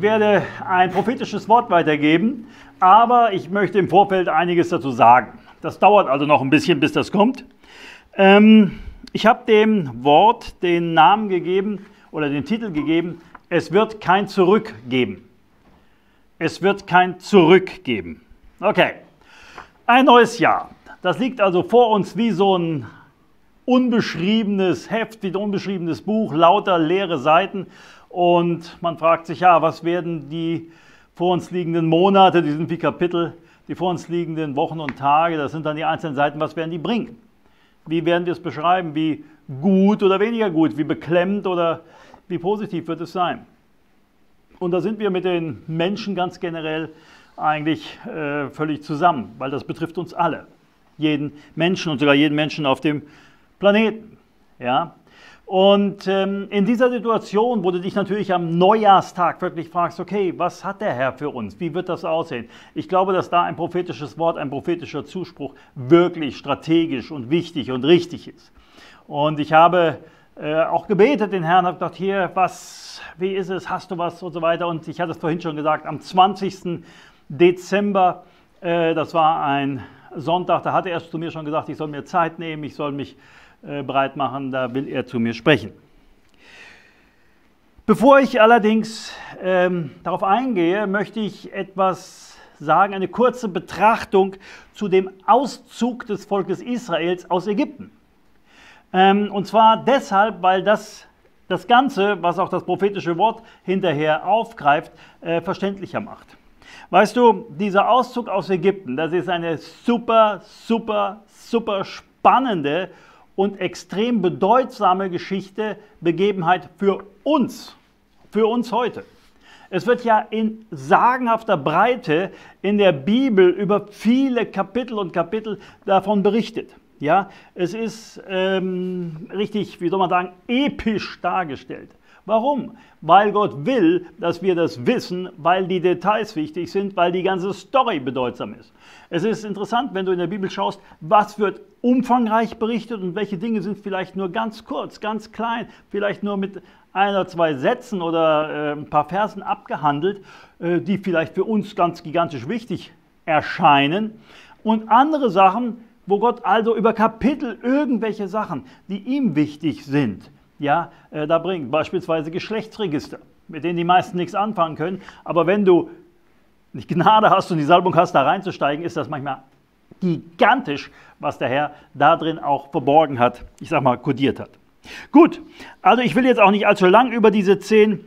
Ich werde ein prophetisches Wort weitergeben, aber ich möchte im Vorfeld einiges dazu sagen. Das dauert also noch ein bisschen, bis das kommt. Ähm, ich habe dem Wort den Namen gegeben oder den Titel gegeben, es wird kein Zurück geben. Es wird kein Zurück geben. Okay, ein neues Jahr. Das liegt also vor uns wie so ein unbeschriebenes Heft, wie ein unbeschriebenes Buch, lauter leere Seiten. Und man fragt sich, ja, was werden die vor uns liegenden Monate, die sind wie Kapitel, die vor uns liegenden Wochen und Tage, das sind dann die einzelnen Seiten, was werden die bringen? Wie werden wir es beschreiben? Wie gut oder weniger gut? Wie beklemmt oder wie positiv wird es sein? Und da sind wir mit den Menschen ganz generell eigentlich äh, völlig zusammen, weil das betrifft uns alle. Jeden Menschen und sogar jeden Menschen auf dem Planeten. Ja? Und ähm, in dieser Situation, wo du dich natürlich am Neujahrstag wirklich fragst, okay, was hat der Herr für uns? Wie wird das aussehen? Ich glaube, dass da ein prophetisches Wort, ein prophetischer Zuspruch wirklich strategisch und wichtig und richtig ist. Und ich habe äh, auch gebetet den Herrn, habe gedacht, hier, was, wie ist es, hast du was und so weiter. Und ich hatte es vorhin schon gesagt, am 20. Dezember, äh, das war ein Sonntag, da hatte er zu mir schon gesagt, ich soll mir Zeit nehmen, ich soll mich äh, bereit machen, da will er zu mir sprechen. Bevor ich allerdings ähm, darauf eingehe, möchte ich etwas sagen, eine kurze Betrachtung zu dem Auszug des Volkes Israels aus Ägypten. Ähm, und zwar deshalb, weil das das Ganze, was auch das prophetische Wort hinterher aufgreift, äh, verständlicher macht. Weißt du, dieser Auszug aus Ägypten, das ist eine super, super, super spannende und extrem bedeutsame Geschichte, Begebenheit für uns, für uns heute. Es wird ja in sagenhafter Breite in der Bibel über viele Kapitel und Kapitel davon berichtet. Ja, es ist ähm, richtig, wie soll man sagen, episch dargestellt. Warum? Weil Gott will, dass wir das wissen, weil die Details wichtig sind, weil die ganze Story bedeutsam ist. Es ist interessant, wenn du in der Bibel schaust, was wird umfangreich berichtet und welche Dinge sind vielleicht nur ganz kurz, ganz klein, vielleicht nur mit ein oder zwei Sätzen oder äh, ein paar Versen abgehandelt, äh, die vielleicht für uns ganz gigantisch wichtig erscheinen. Und andere Sachen, wo Gott also über Kapitel irgendwelche Sachen, die ihm wichtig sind, ja, äh, da bringt. Beispielsweise Geschlechtsregister, mit denen die meisten nichts anfangen können. Aber wenn du nicht Gnade hast und die Salbung hast, da reinzusteigen, ist das manchmal gigantisch, was der Herr da drin auch verborgen hat, ich sag mal, kodiert hat. Gut, also ich will jetzt auch nicht allzu lang über diese zehn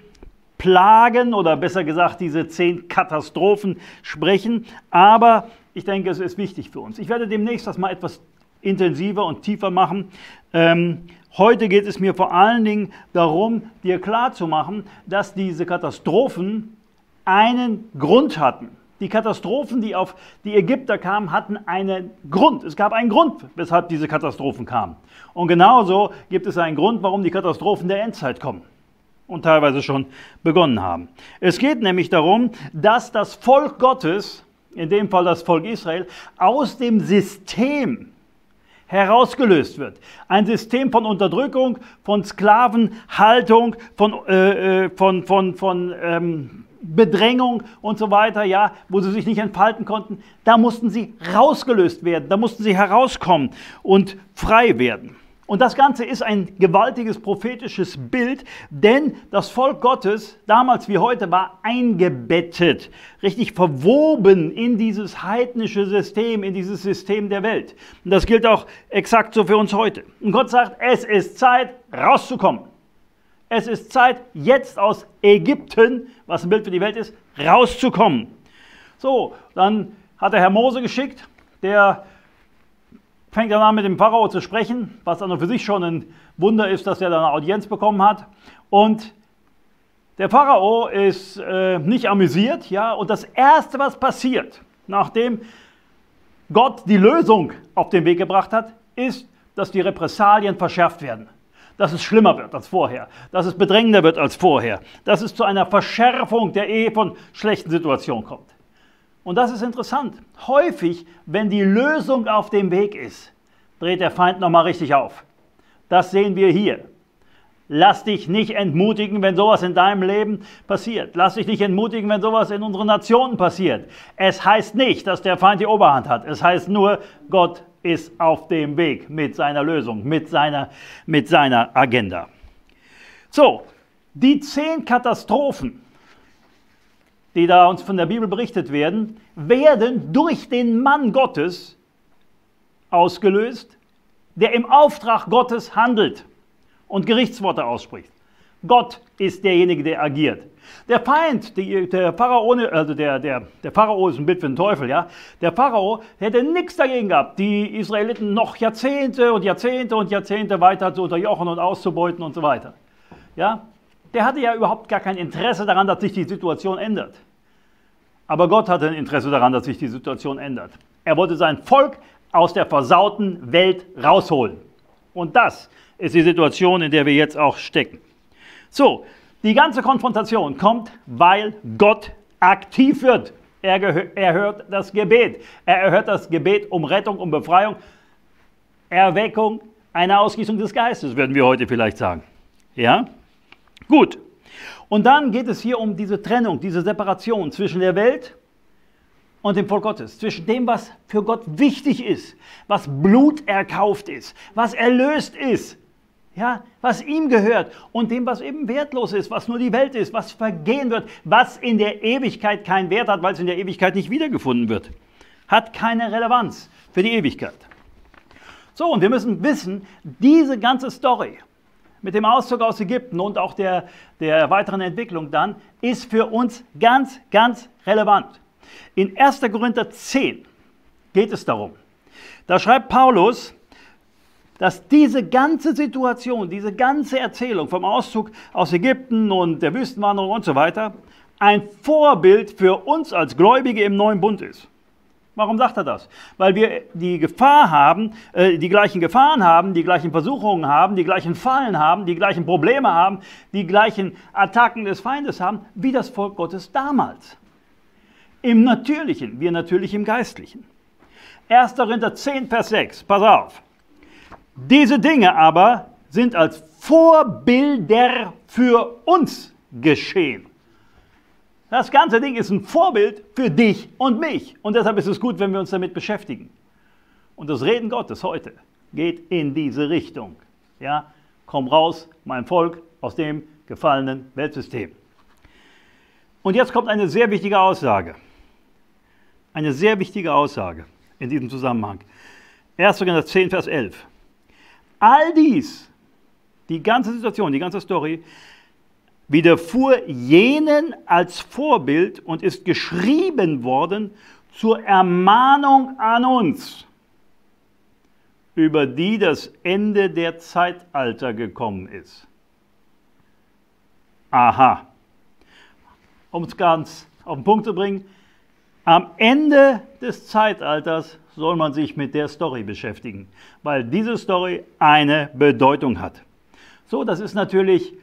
Plagen oder besser gesagt diese zehn Katastrophen sprechen, aber ich denke, es ist wichtig für uns. Ich werde demnächst das mal etwas intensiver und tiefer machen. Ähm, Heute geht es mir vor allen Dingen darum, dir klarzumachen, dass diese Katastrophen einen Grund hatten. Die Katastrophen, die auf die Ägypter kamen, hatten einen Grund. Es gab einen Grund, weshalb diese Katastrophen kamen. Und genauso gibt es einen Grund, warum die Katastrophen der Endzeit kommen und teilweise schon begonnen haben. Es geht nämlich darum, dass das Volk Gottes, in dem Fall das Volk Israel, aus dem System herausgelöst wird. Ein System von Unterdrückung, von Sklavenhaltung, von, äh, äh, von, von, von ähm, Bedrängung und so weiter, ja, wo sie sich nicht entfalten konnten, da mussten sie rausgelöst werden, da mussten sie herauskommen und frei werden. Und das Ganze ist ein gewaltiges prophetisches Bild, denn das Volk Gottes, damals wie heute, war eingebettet, richtig verwoben in dieses heidnische System, in dieses System der Welt. Und das gilt auch exakt so für uns heute. Und Gott sagt, es ist Zeit, rauszukommen. Es ist Zeit, jetzt aus Ägypten, was ein Bild für die Welt ist, rauszukommen. So, dann hat der Herr Mose geschickt, der fängt er an mit dem Pharao zu sprechen, was an und für sich schon ein Wunder ist, dass er da eine Audienz bekommen hat. Und der Pharao ist äh, nicht amüsiert, ja, und das Erste, was passiert, nachdem Gott die Lösung auf den Weg gebracht hat, ist, dass die Repressalien verschärft werden. Dass es schlimmer wird als vorher, dass es bedrängender wird als vorher, dass es zu einer Verschärfung der Ehe von schlechten Situationen kommt. Und das ist interessant. Häufig, wenn die Lösung auf dem Weg ist, dreht der Feind nochmal richtig auf. Das sehen wir hier. Lass dich nicht entmutigen, wenn sowas in deinem Leben passiert. Lass dich nicht entmutigen, wenn sowas in unseren Nationen passiert. Es heißt nicht, dass der Feind die Oberhand hat. Es heißt nur, Gott ist auf dem Weg mit seiner Lösung, mit seiner, mit seiner Agenda. So, die zehn Katastrophen, die da uns von der Bibel berichtet werden, werden durch den Mann Gottes ausgelöst, der im Auftrag Gottes handelt und Gerichtsworte ausspricht. Gott ist derjenige, der agiert. Der Feind, die, der Pharao, also der, der, der Pharao ist ein Bild für den Teufel, ja. Der Pharao hätte nichts dagegen gehabt, die Israeliten noch Jahrzehnte und Jahrzehnte und Jahrzehnte weiter zu unterjochen und auszubeuten und so weiter. Ja. Der hatte ja überhaupt gar kein Interesse daran, dass sich die Situation ändert. Aber Gott hatte ein Interesse daran, dass sich die Situation ändert. Er wollte sein Volk aus der versauten Welt rausholen. Und das ist die Situation, in der wir jetzt auch stecken. So, die ganze Konfrontation kommt, weil Gott aktiv wird. Er, er hört das Gebet. Er erhört das Gebet um Rettung, um Befreiung, Erweckung, eine Ausgießung des Geistes, würden wir heute vielleicht sagen. Ja? Gut. Und dann geht es hier um diese Trennung, diese Separation zwischen der Welt und dem Volk Gottes, zwischen dem, was für Gott wichtig ist, was Blut erkauft ist, was erlöst ist, ja, was ihm gehört und dem, was eben wertlos ist, was nur die Welt ist, was vergehen wird, was in der Ewigkeit keinen Wert hat, weil es in der Ewigkeit nicht wiedergefunden wird. Hat keine Relevanz für die Ewigkeit. So, und wir müssen wissen, diese ganze Story mit dem Auszug aus Ägypten und auch der, der weiteren Entwicklung dann, ist für uns ganz, ganz relevant. In 1. Korinther 10 geht es darum. Da schreibt Paulus, dass diese ganze Situation, diese ganze Erzählung vom Auszug aus Ägypten und der Wüstenwanderung und so weiter ein Vorbild für uns als Gläubige im neuen Bund ist. Warum sagt er das? Weil wir die Gefahr haben, äh, die gleichen Gefahren haben, die gleichen Versuchungen haben, die gleichen Fallen haben, die gleichen Probleme haben, die gleichen Attacken des Feindes haben, wie das Volk Gottes damals. Im Natürlichen, wir natürlich im Geistlichen. 1. Korinther 10, Vers 6, pass auf. Diese Dinge aber sind als Vorbilder für uns geschehen. Das ganze Ding ist ein Vorbild für dich und mich. Und deshalb ist es gut, wenn wir uns damit beschäftigen. Und das Reden Gottes heute geht in diese Richtung. Ja, komm raus, mein Volk, aus dem gefallenen Weltsystem. Und jetzt kommt eine sehr wichtige Aussage. Eine sehr wichtige Aussage in diesem Zusammenhang. 1. Korinther 10, Vers 11. All dies, die ganze Situation, die ganze Story, widerfuhr jenen als Vorbild und ist geschrieben worden zur Ermahnung an uns, über die das Ende der Zeitalter gekommen ist. Aha. Um es ganz auf den Punkt zu bringen, am Ende des Zeitalters soll man sich mit der Story beschäftigen, weil diese Story eine Bedeutung hat. So, das ist natürlich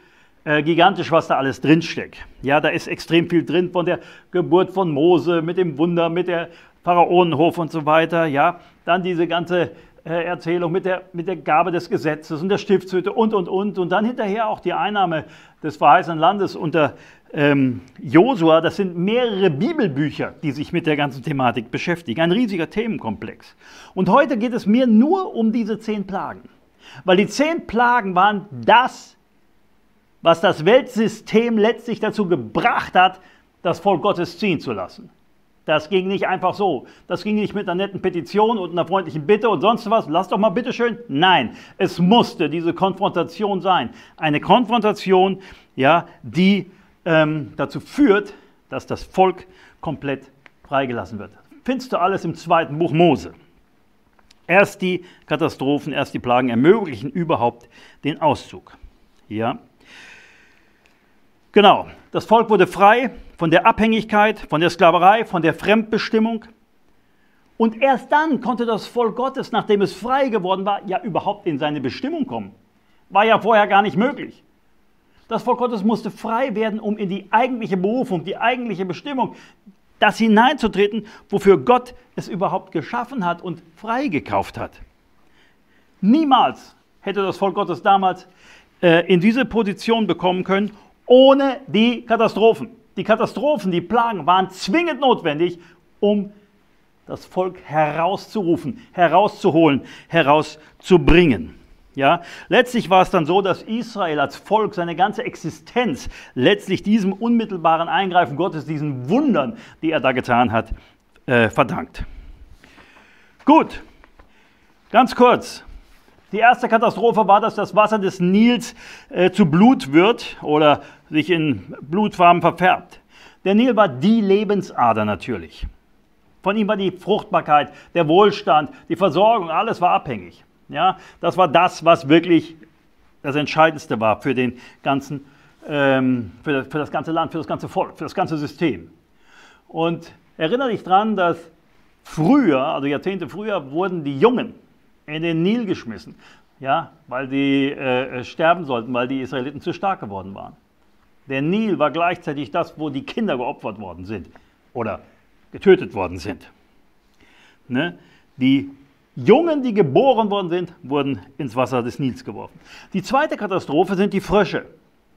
äh, gigantisch, was da alles drinsteckt. Ja, da ist extrem viel drin von der Geburt von Mose, mit dem Wunder, mit der Pharaonenhof und so weiter. Ja, dann diese ganze äh, Erzählung mit der, mit der Gabe des Gesetzes und der Stiftshütte und, und, und. Und dann hinterher auch die Einnahme des verheißenen Landes unter ähm, Josua. Das sind mehrere Bibelbücher, die sich mit der ganzen Thematik beschäftigen. Ein riesiger Themenkomplex. Und heute geht es mir nur um diese zehn Plagen. Weil die zehn Plagen waren das, was das Weltsystem letztlich dazu gebracht hat, das Volk Gottes ziehen zu lassen. Das ging nicht einfach so. Das ging nicht mit einer netten Petition und einer freundlichen Bitte und sonst was. Lass doch mal bitte schön. Nein, es musste diese Konfrontation sein. Eine Konfrontation, ja, die ähm, dazu führt, dass das Volk komplett freigelassen wird. Findest du alles im zweiten Buch Mose. Erst die Katastrophen, erst die Plagen ermöglichen überhaupt den Auszug. Ja. Genau, das Volk wurde frei von der Abhängigkeit, von der Sklaverei, von der Fremdbestimmung. Und erst dann konnte das Volk Gottes, nachdem es frei geworden war, ja überhaupt in seine Bestimmung kommen. War ja vorher gar nicht möglich. Das Volk Gottes musste frei werden, um in die eigentliche Berufung, die eigentliche Bestimmung, das hineinzutreten, wofür Gott es überhaupt geschaffen hat und freigekauft hat. Niemals hätte das Volk Gottes damals äh, in diese Position bekommen können, ohne die Katastrophen. Die Katastrophen, die Plagen waren zwingend notwendig, um das Volk herauszurufen, herauszuholen, herauszubringen. Ja, letztlich war es dann so, dass Israel als Volk seine ganze Existenz letztlich diesem unmittelbaren Eingreifen Gottes, diesen Wundern, die er da getan hat, äh, verdankt. Gut, ganz kurz. Die erste Katastrophe war, dass das Wasser des Nils äh, zu Blut wird oder sich in Blutfarben verfärbt. Der Nil war die Lebensader natürlich. Von ihm war die Fruchtbarkeit, der Wohlstand, die Versorgung, alles war abhängig. Ja, das war das, was wirklich das Entscheidendste war für, den ganzen, ähm, für, für das ganze Land, für das ganze Volk, für das ganze System. Und erinnere dich daran, dass früher, also Jahrzehnte früher, wurden die Jungen in den Nil geschmissen, ja, weil die äh, sterben sollten, weil die Israeliten zu stark geworden waren. Der Nil war gleichzeitig das, wo die Kinder geopfert worden sind oder getötet worden sind. Ne? Die Jungen, die geboren worden sind, wurden ins Wasser des Nils geworfen. Die zweite Katastrophe sind die Frösche.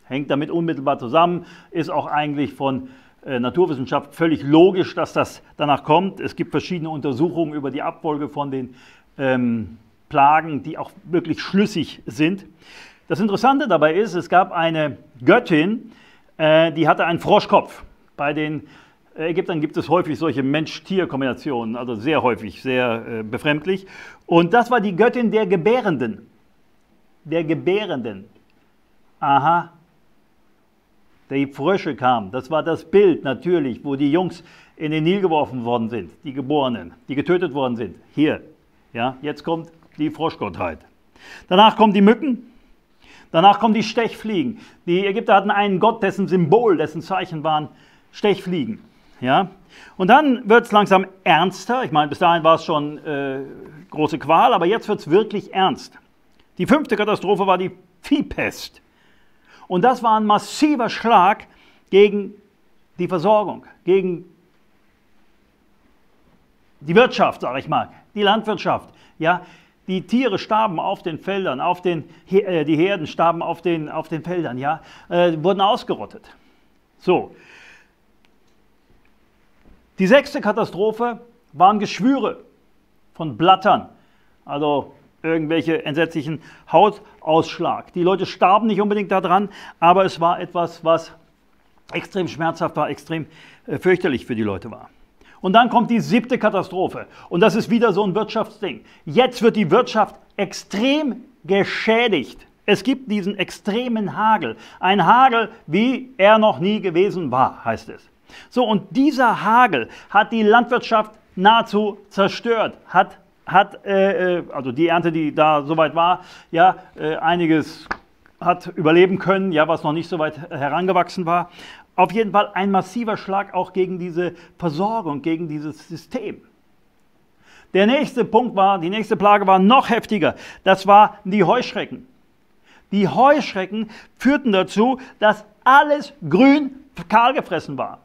Hängt damit unmittelbar zusammen, ist auch eigentlich von äh, Naturwissenschaft völlig logisch, dass das danach kommt. Es gibt verschiedene Untersuchungen über die Abfolge von den ähm, Plagen, die auch wirklich schlüssig sind. Das Interessante dabei ist, es gab eine Göttin, äh, die hatte einen Froschkopf. Bei den Ägyptern gibt es häufig solche Mensch-Tier-Kombinationen, also sehr häufig, sehr äh, befremdlich. Und das war die Göttin der Gebärenden. Der Gebärenden. Aha. Die Frösche kamen. Das war das Bild natürlich, wo die Jungs in den Nil geworfen worden sind, die Geborenen, die getötet worden sind. Hier. Ja, jetzt kommt die Froschgottheit. Danach kommen die Mücken. Danach kommen die Stechfliegen. Die Ägypter hatten einen Gott, dessen Symbol, dessen Zeichen waren Stechfliegen. Ja? Und dann wird es langsam ernster. Ich meine, bis dahin war es schon äh, große Qual, aber jetzt wird es wirklich ernst. Die fünfte Katastrophe war die Viehpest. Und das war ein massiver Schlag gegen die Versorgung, gegen die Wirtschaft, sage ich mal, die Landwirtschaft. Ja, die Tiere starben auf den Feldern, auf den, äh, die Herden starben auf den, auf den Feldern, ja, äh, wurden ausgerottet. So, die sechste Katastrophe waren Geschwüre von Blattern, also irgendwelche entsetzlichen Hautausschlag. Die Leute starben nicht unbedingt daran, aber es war etwas, was extrem schmerzhaft war, extrem äh, fürchterlich für die Leute war. Und dann kommt die siebte Katastrophe. Und das ist wieder so ein Wirtschaftsding. Jetzt wird die Wirtschaft extrem geschädigt. Es gibt diesen extremen Hagel. Ein Hagel, wie er noch nie gewesen war, heißt es. So, und dieser Hagel hat die Landwirtschaft nahezu zerstört, hat, hat äh, äh, also die Ernte, die da soweit war, ja, äh, einiges hat überleben können, ja, was noch nicht so weit herangewachsen war. Auf jeden Fall ein massiver Schlag auch gegen diese Versorgung, gegen dieses System. Der nächste Punkt war, die nächste Plage war noch heftiger. Das war die Heuschrecken. Die Heuschrecken führten dazu, dass alles grün kahl gefressen war.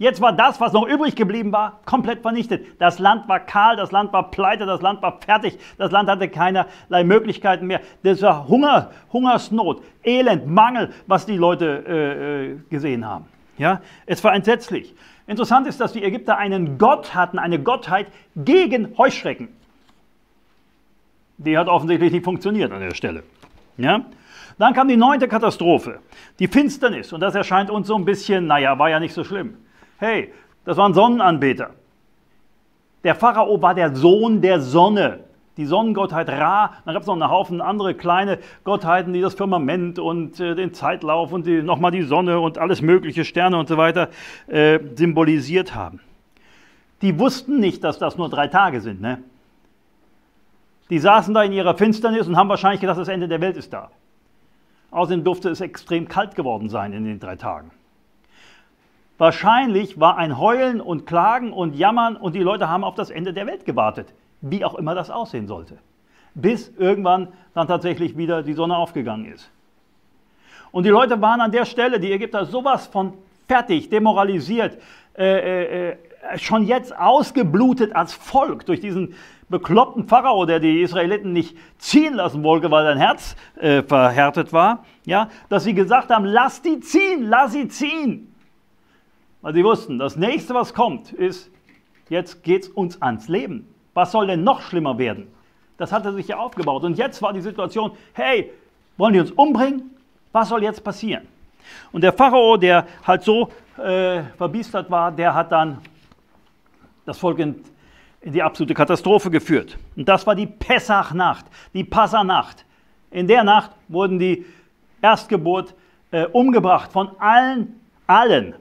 Jetzt war das, was noch übrig geblieben war, komplett vernichtet. Das Land war kahl, das Land war pleite, das Land war fertig, das Land hatte keinerlei Möglichkeiten mehr. Das war Hunger, Hungersnot, Elend, Mangel, was die Leute äh, äh, gesehen haben. Ja, es war entsetzlich. Interessant ist, dass die Ägypter einen Gott hatten, eine Gottheit gegen Heuschrecken. Die hat offensichtlich nicht funktioniert an der Stelle. Ja? Dann kam die neunte Katastrophe, die Finsternis. Und das erscheint uns so ein bisschen, naja, war ja nicht so schlimm. Hey, das waren Sonnenanbeter. Der Pharao war der Sohn der Sonne, die Sonnengottheit Ra. Dann gab es noch einen Haufen andere kleine Gottheiten, die das Firmament und äh, den Zeitlauf und nochmal die Sonne und alles mögliche, Sterne und so weiter äh, symbolisiert haben. Die wussten nicht, dass das nur drei Tage sind. Ne? Die saßen da in ihrer Finsternis und haben wahrscheinlich gedacht, das Ende der Welt ist da. Außerdem durfte es extrem kalt geworden sein in den drei Tagen. Wahrscheinlich war ein Heulen und Klagen und Jammern und die Leute haben auf das Ende der Welt gewartet, wie auch immer das aussehen sollte, bis irgendwann dann tatsächlich wieder die Sonne aufgegangen ist. Und die Leute waren an der Stelle, die Ägypter, sowas von fertig, demoralisiert, äh, äh, äh schon jetzt ausgeblutet als Volk durch diesen bekloppten Pharao, der die Israeliten nicht ziehen lassen wollte, weil sein Herz äh, verhärtet war, ja, dass sie gesagt haben, lass die ziehen, lass sie ziehen. Weil sie wussten, das nächste, was kommt, ist, jetzt geht es uns ans Leben. Was soll denn noch schlimmer werden? Das hatte sich ja aufgebaut. Und jetzt war die Situation, hey, wollen die uns umbringen? Was soll jetzt passieren? Und der Pharao, der halt so äh, verbiestert war, der hat dann das Volk in, in die absolute Katastrophe geführt. Und das war die Pessachnacht, die Passanacht. In der Nacht wurden die Erstgeburt äh, umgebracht von allen, allen,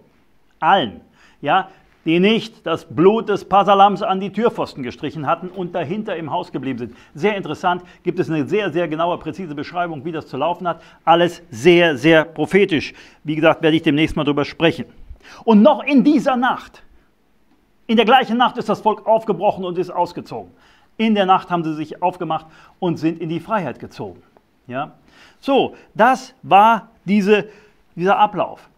allen. Ja, die nicht das Blut des Pasalams an die Türpfosten gestrichen hatten und dahinter im Haus geblieben sind. Sehr interessant, gibt es eine sehr, sehr genaue, präzise Beschreibung, wie das zu laufen hat. Alles sehr, sehr prophetisch. Wie gesagt, werde ich demnächst mal darüber sprechen. Und noch in dieser Nacht, in der gleichen Nacht ist das Volk aufgebrochen und ist ausgezogen. In der Nacht haben sie sich aufgemacht und sind in die Freiheit gezogen. Ja? So, das war diese, dieser Ablauf.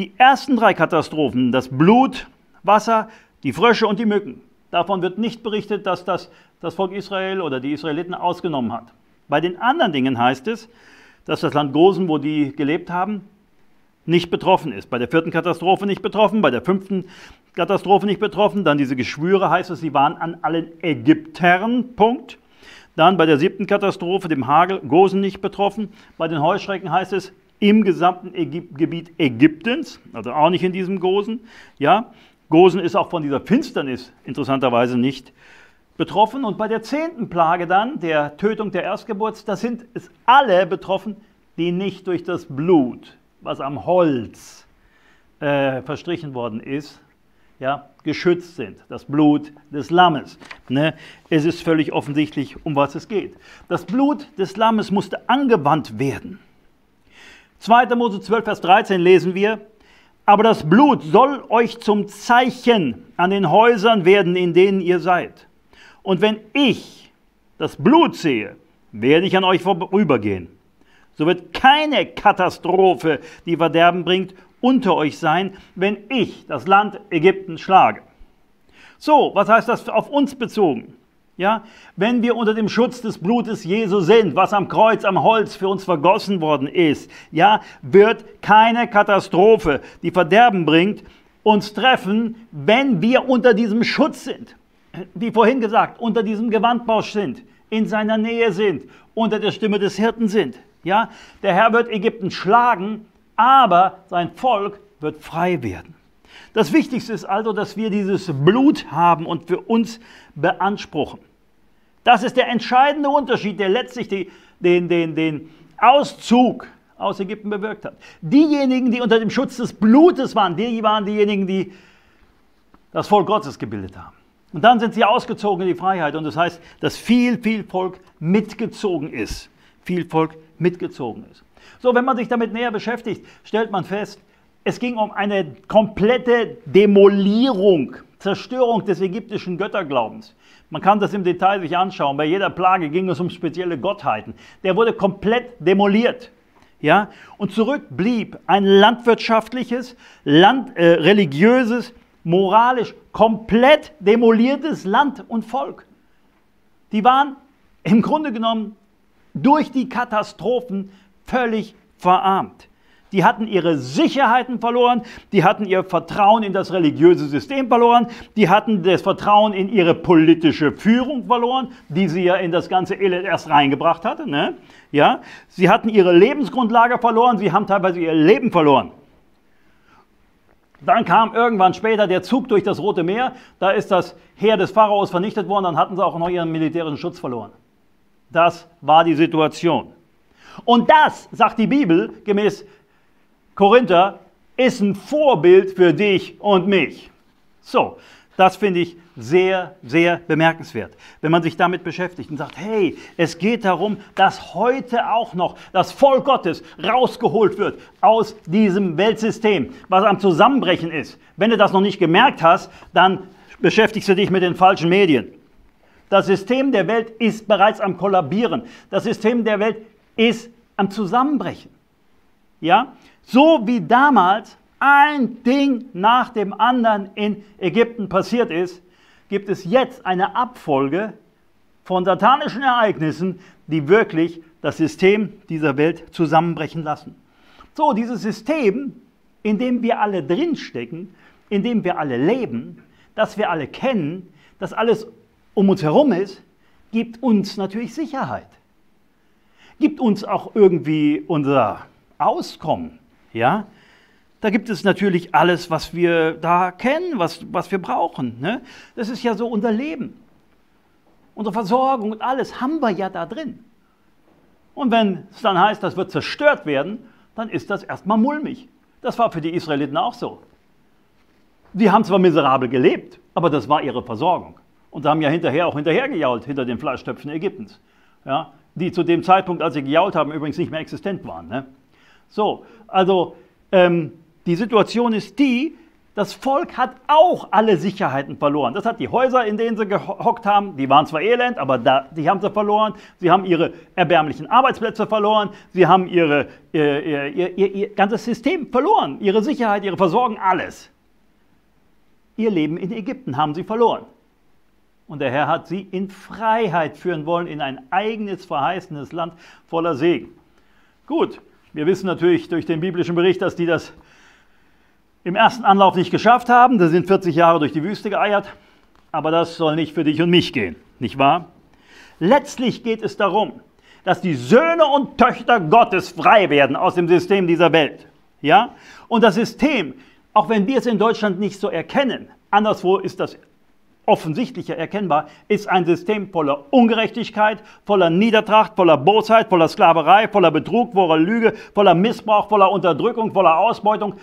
Die ersten drei Katastrophen, das Blut, Wasser, die Frösche und die Mücken. Davon wird nicht berichtet, dass das das Volk Israel oder die Israeliten ausgenommen hat. Bei den anderen Dingen heißt es, dass das Land Gosen, wo die gelebt haben, nicht betroffen ist. Bei der vierten Katastrophe nicht betroffen, bei der fünften Katastrophe nicht betroffen. Dann diese Geschwüre heißt es, sie waren an allen Ägyptern, Punkt. Dann bei der siebten Katastrophe, dem Hagel, Gosen nicht betroffen. Bei den Heuschrecken heißt es, im gesamten Ägyp Gebiet Ägyptens, also auch nicht in diesem Gosen. Ja, Gosen ist auch von dieser Finsternis interessanterweise nicht betroffen. Und bei der zehnten Plage dann, der Tötung der Erstgeburts, da sind es alle betroffen, die nicht durch das Blut, was am Holz äh, verstrichen worden ist, ja, geschützt sind. Das Blut des Lammes. Ne? Es ist völlig offensichtlich, um was es geht. Das Blut des Lammes musste angewandt werden. 2. Mose 12, Vers 13 lesen wir, aber das Blut soll euch zum Zeichen an den Häusern werden, in denen ihr seid. Und wenn ich das Blut sehe, werde ich an euch vorübergehen. So wird keine Katastrophe, die Verderben bringt, unter euch sein, wenn ich das Land Ägypten schlage. So, was heißt das auf uns bezogen? Ja, wenn wir unter dem Schutz des Blutes Jesu sind, was am Kreuz, am Holz für uns vergossen worden ist, ja, wird keine Katastrophe, die Verderben bringt, uns treffen, wenn wir unter diesem Schutz sind. Wie vorhin gesagt, unter diesem Gewandbausch sind, in seiner Nähe sind, unter der Stimme des Hirten sind. Ja, der Herr wird Ägypten schlagen, aber sein Volk wird frei werden. Das Wichtigste ist also, dass wir dieses Blut haben und für uns beanspruchen. Das ist der entscheidende Unterschied, der letztlich die, den, den, den Auszug aus Ägypten bewirkt hat. Diejenigen, die unter dem Schutz des Blutes waren, die waren diejenigen, die das Volk Gottes gebildet haben. Und dann sind sie ausgezogen in die Freiheit. Und das heißt, dass viel, viel Volk mitgezogen ist. Viel Volk mitgezogen ist. So, wenn man sich damit näher beschäftigt, stellt man fest, es ging um eine komplette Demolierung, Zerstörung des ägyptischen Götterglaubens. Man kann das im Detail sich anschauen. Bei jeder Plage ging es um spezielle Gottheiten. Der wurde komplett demoliert. Ja? Und zurück blieb ein landwirtschaftliches, land, äh, religiöses, moralisch komplett demoliertes Land und Volk. Die waren im Grunde genommen durch die Katastrophen völlig verarmt. Die hatten ihre Sicherheiten verloren, die hatten ihr Vertrauen in das religiöse System verloren, die hatten das Vertrauen in ihre politische Führung verloren, die sie ja in das ganze Elend erst reingebracht hatte. Ne? Ja? Sie hatten ihre Lebensgrundlage verloren, sie haben teilweise ihr Leben verloren. Dann kam irgendwann später der Zug durch das Rote Meer, da ist das Heer des Pharaos vernichtet worden, dann hatten sie auch noch ihren militärischen Schutz verloren. Das war die Situation. Und das, sagt die Bibel, gemäß Korinther ist ein Vorbild für dich und mich. So, das finde ich sehr, sehr bemerkenswert, wenn man sich damit beschäftigt und sagt, hey, es geht darum, dass heute auch noch das Volk Gottes rausgeholt wird aus diesem Weltsystem, was am Zusammenbrechen ist. Wenn du das noch nicht gemerkt hast, dann beschäftigst du dich mit den falschen Medien. Das System der Welt ist bereits am Kollabieren. Das System der Welt ist am Zusammenbrechen. Ja? So wie damals ein Ding nach dem anderen in Ägypten passiert ist, gibt es jetzt eine Abfolge von satanischen Ereignissen, die wirklich das System dieser Welt zusammenbrechen lassen. So, dieses System, in dem wir alle drinstecken, in dem wir alle leben, das wir alle kennen, das alles um uns herum ist, gibt uns natürlich Sicherheit. Gibt uns auch irgendwie unser Auskommen. Ja? Da gibt es natürlich alles, was wir da kennen, was, was wir brauchen. Ne? Das ist ja so unser Leben. Unsere Versorgung und alles haben wir ja da drin. Und wenn es dann heißt, das wird zerstört werden, dann ist das erstmal mulmig. Das war für die Israeliten auch so. Die haben zwar miserabel gelebt, aber das war ihre Versorgung. Und haben ja hinterher auch hinterhergejault hinter den Fleischtöpfen Ägyptens. Ja, die zu dem Zeitpunkt, als sie gejault haben, übrigens nicht mehr existent waren. Ne? So, also ähm, die Situation ist die, das Volk hat auch alle Sicherheiten verloren. Das hat die Häuser, in denen sie gehockt haben, die waren zwar elend, aber da, die haben sie verloren. Sie haben ihre erbärmlichen Arbeitsplätze verloren. Sie haben ihre, ihr, ihr, ihr, ihr ganzes System verloren. Ihre Sicherheit, ihre Versorgung, alles. Ihr Leben in Ägypten haben sie verloren. Und der Herr hat sie in Freiheit führen wollen, in ein eigenes, verheißenes Land voller Segen. Gut, wir wissen natürlich durch den biblischen Bericht, dass die das im ersten Anlauf nicht geschafft haben. Da sind 40 Jahre durch die Wüste geeiert. Aber das soll nicht für dich und mich gehen, nicht wahr? Letztlich geht es darum, dass die Söhne und Töchter Gottes frei werden aus dem System dieser Welt. Ja? Und das System, auch wenn wir es in Deutschland nicht so erkennen, anderswo ist das offensichtlicher erkennbar, ist ein System voller Ungerechtigkeit, voller Niedertracht, voller Bosheit, voller Sklaverei, voller Betrug, voller Lüge, voller Missbrauch, voller Unterdrückung, voller Ausbeutung.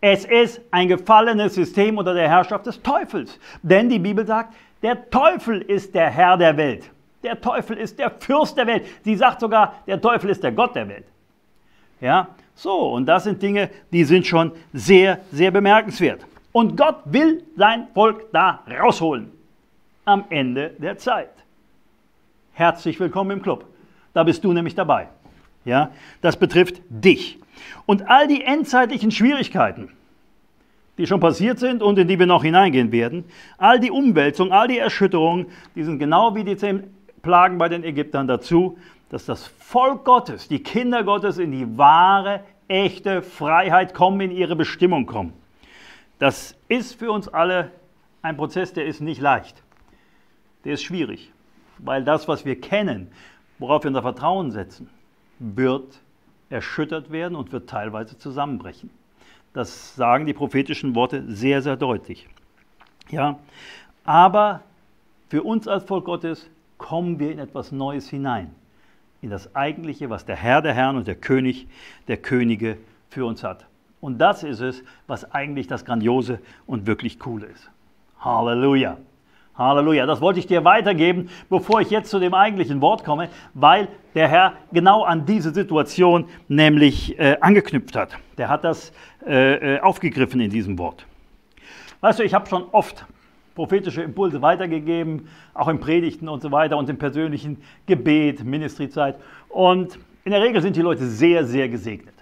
Es ist ein gefallenes System unter der Herrschaft des Teufels. Denn die Bibel sagt, der Teufel ist der Herr der Welt. Der Teufel ist der Fürst der Welt. Sie sagt sogar, der Teufel ist der Gott der Welt. Ja, so, und das sind Dinge, die sind schon sehr, sehr bemerkenswert. Und Gott will sein Volk da rausholen am Ende der Zeit. Herzlich willkommen im Club. Da bist du nämlich dabei. Ja, das betrifft dich. Und all die endzeitlichen Schwierigkeiten, die schon passiert sind und in die wir noch hineingehen werden, all die Umwälzungen, all die Erschütterungen, die sind genau wie die zehn Plagen bei den Ägyptern dazu, dass das Volk Gottes, die Kinder Gottes in die wahre, echte Freiheit kommen, in ihre Bestimmung kommen. Das ist für uns alle ein Prozess, der ist nicht leicht. Der ist schwierig, weil das, was wir kennen, worauf wir unser Vertrauen setzen, wird erschüttert werden und wird teilweise zusammenbrechen. Das sagen die prophetischen Worte sehr, sehr deutlich. Ja, aber für uns als Volk Gottes kommen wir in etwas Neues hinein. In das Eigentliche, was der Herr der Herren und der König der Könige für uns hat. Und das ist es, was eigentlich das Grandiose und wirklich Coole ist. Halleluja. Halleluja. Das wollte ich dir weitergeben, bevor ich jetzt zu dem eigentlichen Wort komme, weil der Herr genau an diese Situation nämlich äh, angeknüpft hat. Der hat das äh, äh aufgegriffen in diesem Wort. Weißt du, ich habe schon oft prophetische Impulse weitergegeben, auch in Predigten und so weiter und im persönlichen Gebet, Ministryzeit. Und in der Regel sind die Leute sehr, sehr gesegnet.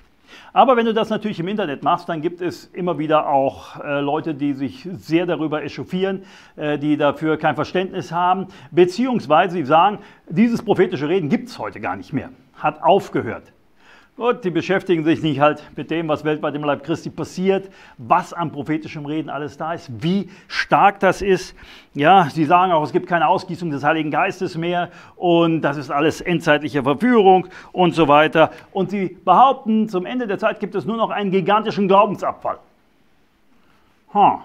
Aber wenn du das natürlich im Internet machst, dann gibt es immer wieder auch äh, Leute, die sich sehr darüber echauffieren, äh, die dafür kein Verständnis haben, beziehungsweise sie sagen, dieses prophetische Reden gibt es heute gar nicht mehr, hat aufgehört. Gut, die beschäftigen sich nicht halt mit dem, was weltweit im Leib Christi passiert, was an prophetischem Reden alles da ist, wie stark das ist. Ja, sie sagen auch, es gibt keine Ausgießung des Heiligen Geistes mehr und das ist alles endzeitliche Verführung und so weiter. Und sie behaupten, zum Ende der Zeit gibt es nur noch einen gigantischen Glaubensabfall. Huh.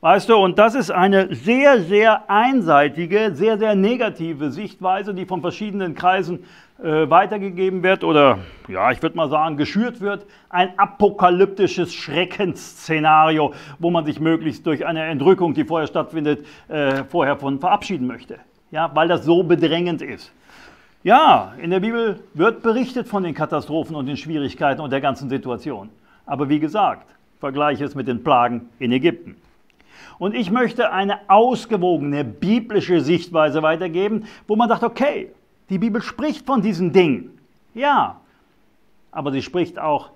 Weißt du, und das ist eine sehr, sehr einseitige, sehr, sehr negative Sichtweise, die von verschiedenen Kreisen äh, weitergegeben wird oder, ja, ich würde mal sagen, geschürt wird. Ein apokalyptisches Schreckensszenario, wo man sich möglichst durch eine Entrückung, die vorher stattfindet, äh, vorher von verabschieden möchte. Ja, weil das so bedrängend ist. Ja, in der Bibel wird berichtet von den Katastrophen und den Schwierigkeiten und der ganzen Situation. Aber wie gesagt, vergleiche es mit den Plagen in Ägypten. Und ich möchte eine ausgewogene biblische Sichtweise weitergeben, wo man sagt, okay, die Bibel spricht von diesen Dingen. Ja, aber sie spricht auch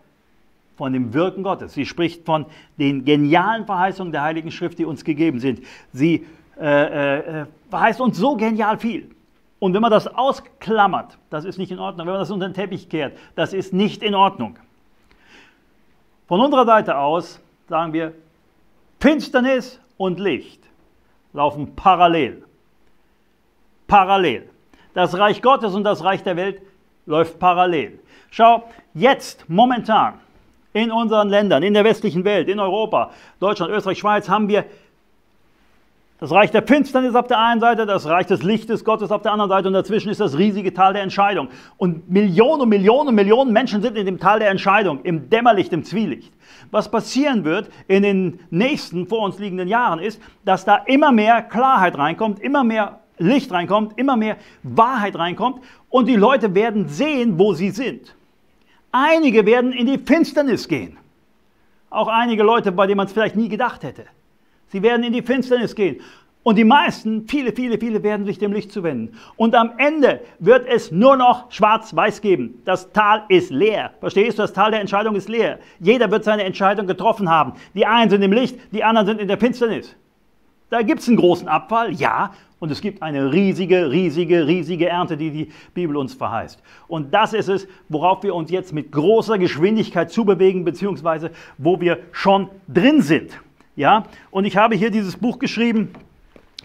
von dem Wirken Gottes. Sie spricht von den genialen Verheißungen der Heiligen Schrift, die uns gegeben sind. Sie äh, äh, verheißt uns so genial viel. Und wenn man das ausklammert, das ist nicht in Ordnung. Wenn man das unter den Teppich kehrt, das ist nicht in Ordnung. Von unserer Seite aus sagen wir, Finsternis und Licht laufen parallel. Parallel. Das Reich Gottes und das Reich der Welt läuft parallel. Schau, jetzt, momentan, in unseren Ländern, in der westlichen Welt, in Europa, Deutschland, Österreich, Schweiz, haben wir das Reich der Finsternis auf der einen Seite, das Reich des Lichtes Gottes auf der anderen Seite und dazwischen ist das riesige Tal der Entscheidung. Und Millionen und Millionen und Millionen Menschen sind in dem Tal der Entscheidung, im Dämmerlicht, im Zwielicht. Was passieren wird in den nächsten vor uns liegenden Jahren ist, dass da immer mehr Klarheit reinkommt, immer mehr Licht reinkommt, immer mehr Wahrheit reinkommt und die Leute werden sehen, wo sie sind. Einige werden in die Finsternis gehen. Auch einige Leute, bei denen man es vielleicht nie gedacht hätte. Sie werden in die Finsternis gehen. Und die meisten, viele, viele, viele werden sich dem Licht zuwenden. Und am Ende wird es nur noch schwarz-weiß geben. Das Tal ist leer. Verstehst du? Das Tal der Entscheidung ist leer. Jeder wird seine Entscheidung getroffen haben. Die einen sind im Licht, die anderen sind in der Finsternis. Da gibt es einen großen Abfall, ja. Und es gibt eine riesige, riesige, riesige Ernte, die die Bibel uns verheißt. Und das ist es, worauf wir uns jetzt mit großer Geschwindigkeit zubewegen, beziehungsweise wo wir schon drin sind. Ja? Und ich habe hier dieses Buch geschrieben,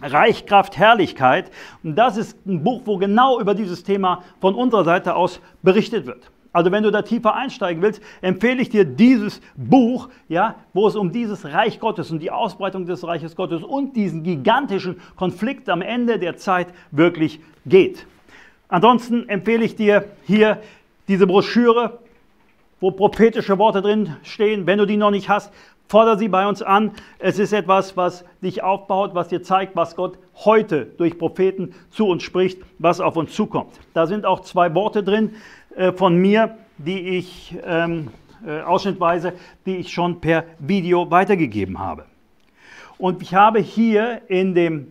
Reich, Kraft, Herrlichkeit. Und das ist ein Buch, wo genau über dieses Thema von unserer Seite aus berichtet wird. Also wenn du da tiefer einsteigen willst, empfehle ich dir dieses Buch, ja, wo es um dieses Reich Gottes und die Ausbreitung des Reiches Gottes und diesen gigantischen Konflikt am Ende der Zeit wirklich geht. Ansonsten empfehle ich dir hier diese Broschüre, wo prophetische Worte drin stehen. Wenn du die noch nicht hast, Fordere sie bei uns an. Es ist etwas, was dich aufbaut, was dir zeigt, was Gott heute durch Propheten zu uns spricht, was auf uns zukommt. Da sind auch zwei Worte drin von mir, die ich ähm, äh, ausschnittweise, die ich schon per Video weitergegeben habe. Und ich habe hier in, dem,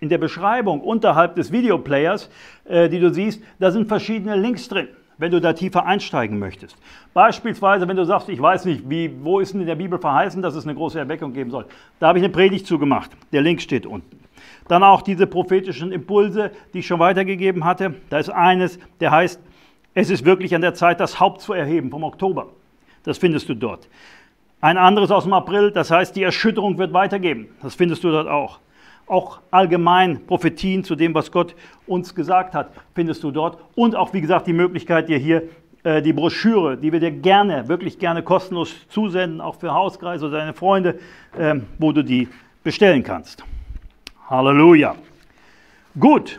in der Beschreibung unterhalb des Videoplayers, äh, die du siehst, da sind verschiedene Links drin wenn du da tiefer einsteigen möchtest. Beispielsweise, wenn du sagst, ich weiß nicht, wie, wo ist denn in der Bibel verheißen, dass es eine große Erweckung geben soll. Da habe ich eine Predigt zugemacht. Der Link steht unten. Dann auch diese prophetischen Impulse, die ich schon weitergegeben hatte. Da ist eines, der heißt, es ist wirklich an der Zeit, das Haupt zu erheben vom Oktober. Das findest du dort. Ein anderes aus dem April, das heißt, die Erschütterung wird weitergeben. Das findest du dort auch auch allgemein Prophetien zu dem, was Gott uns gesagt hat, findest du dort. Und auch, wie gesagt, die Möglichkeit, dir hier äh, die Broschüre, die wir dir gerne, wirklich gerne kostenlos zusenden, auch für Hauskreise oder deine Freunde, äh, wo du die bestellen kannst. Halleluja. Gut.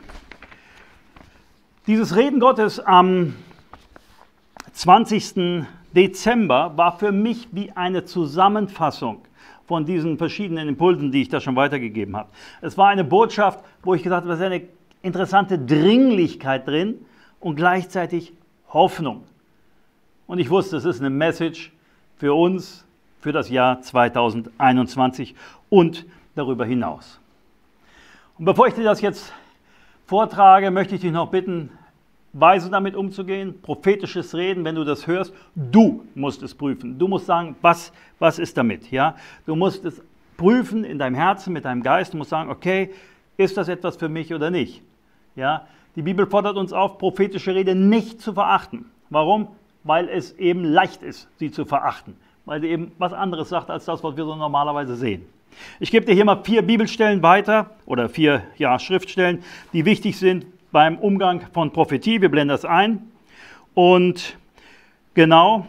Dieses Reden Gottes am 20. Dezember war für mich wie eine Zusammenfassung von diesen verschiedenen Impulsen, die ich da schon weitergegeben habe. Es war eine Botschaft, wo ich gesagt habe, es ist eine interessante Dringlichkeit drin und gleichzeitig Hoffnung. Und ich wusste, es ist eine Message für uns, für das Jahr 2021 und darüber hinaus. Und bevor ich dir das jetzt vortrage, möchte ich dich noch bitten, weise damit umzugehen, prophetisches Reden, wenn du das hörst, du musst es prüfen. Du musst sagen, was, was ist damit? Ja? Du musst es prüfen in deinem Herzen, mit deinem Geist. Du musst sagen, okay, ist das etwas für mich oder nicht? Ja? Die Bibel fordert uns auf, prophetische Rede nicht zu verachten. Warum? Weil es eben leicht ist, sie zu verachten. Weil sie eben was anderes sagt als das, was wir so normalerweise sehen. Ich gebe dir hier mal vier Bibelstellen weiter oder vier ja, Schriftstellen, die wichtig sind, beim Umgang von Prophetie. Wir blenden das ein. Und genau,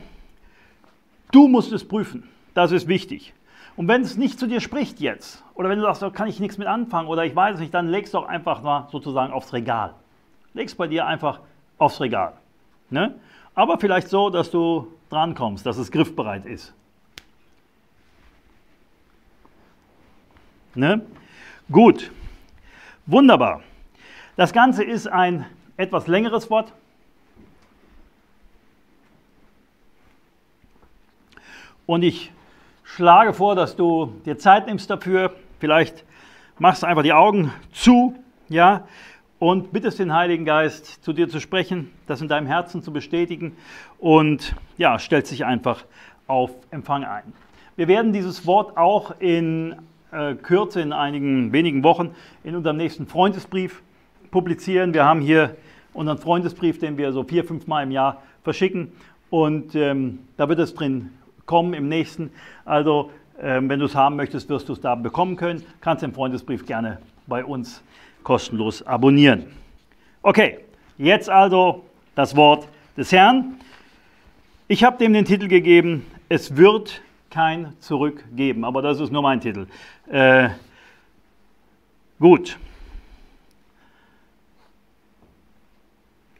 du musst es prüfen. Das ist wichtig. Und wenn es nicht zu dir spricht jetzt, oder wenn du sagst, da kann ich nichts mit anfangen, oder ich weiß es nicht, dann legst du auch einfach mal sozusagen aufs Regal. Legst bei dir einfach aufs Regal. Ne? Aber vielleicht so, dass du drankommst, dass es griffbereit ist. Ne? Gut, wunderbar. Das Ganze ist ein etwas längeres Wort. Und ich schlage vor, dass du dir Zeit nimmst dafür. Vielleicht machst du einfach die Augen zu, ja, und bittest den Heiligen Geist zu dir zu sprechen, das in deinem Herzen zu bestätigen und ja, stellst dich einfach auf Empfang ein. Wir werden dieses Wort auch in äh, Kürze in einigen wenigen Wochen in unserem nächsten Freundesbrief publizieren. Wir haben hier unseren Freundesbrief, den wir so vier, fünf Mal im Jahr verschicken. Und ähm, da wird es drin kommen im nächsten. Also, ähm, wenn du es haben möchtest, wirst du es da bekommen können. Kannst den Freundesbrief gerne bei uns kostenlos abonnieren. Okay, jetzt also das Wort des Herrn. Ich habe dem den Titel gegeben, es wird kein Zurück geben, aber das ist nur mein Titel. Äh, gut.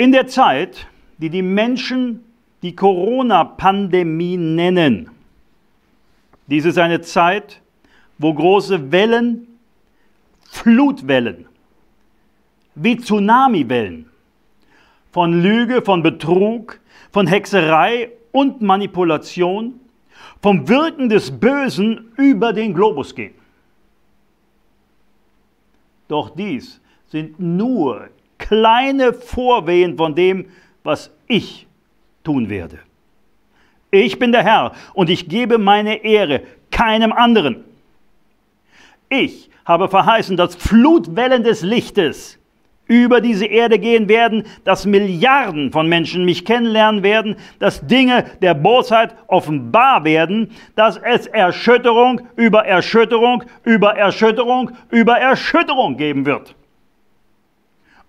In der Zeit, die die Menschen die Corona-Pandemie nennen, dies ist eine Zeit, wo große Wellen, Flutwellen, wie Tsunamiwellen von Lüge, von Betrug, von Hexerei und Manipulation, vom Wirken des Bösen über den Globus gehen. Doch dies sind nur kleine Vorwehen von dem, was ich tun werde. Ich bin der Herr und ich gebe meine Ehre keinem anderen. Ich habe verheißen, dass Flutwellen des Lichtes über diese Erde gehen werden, dass Milliarden von Menschen mich kennenlernen werden, dass Dinge der Bosheit offenbar werden, dass es Erschütterung über Erschütterung über Erschütterung über Erschütterung geben wird.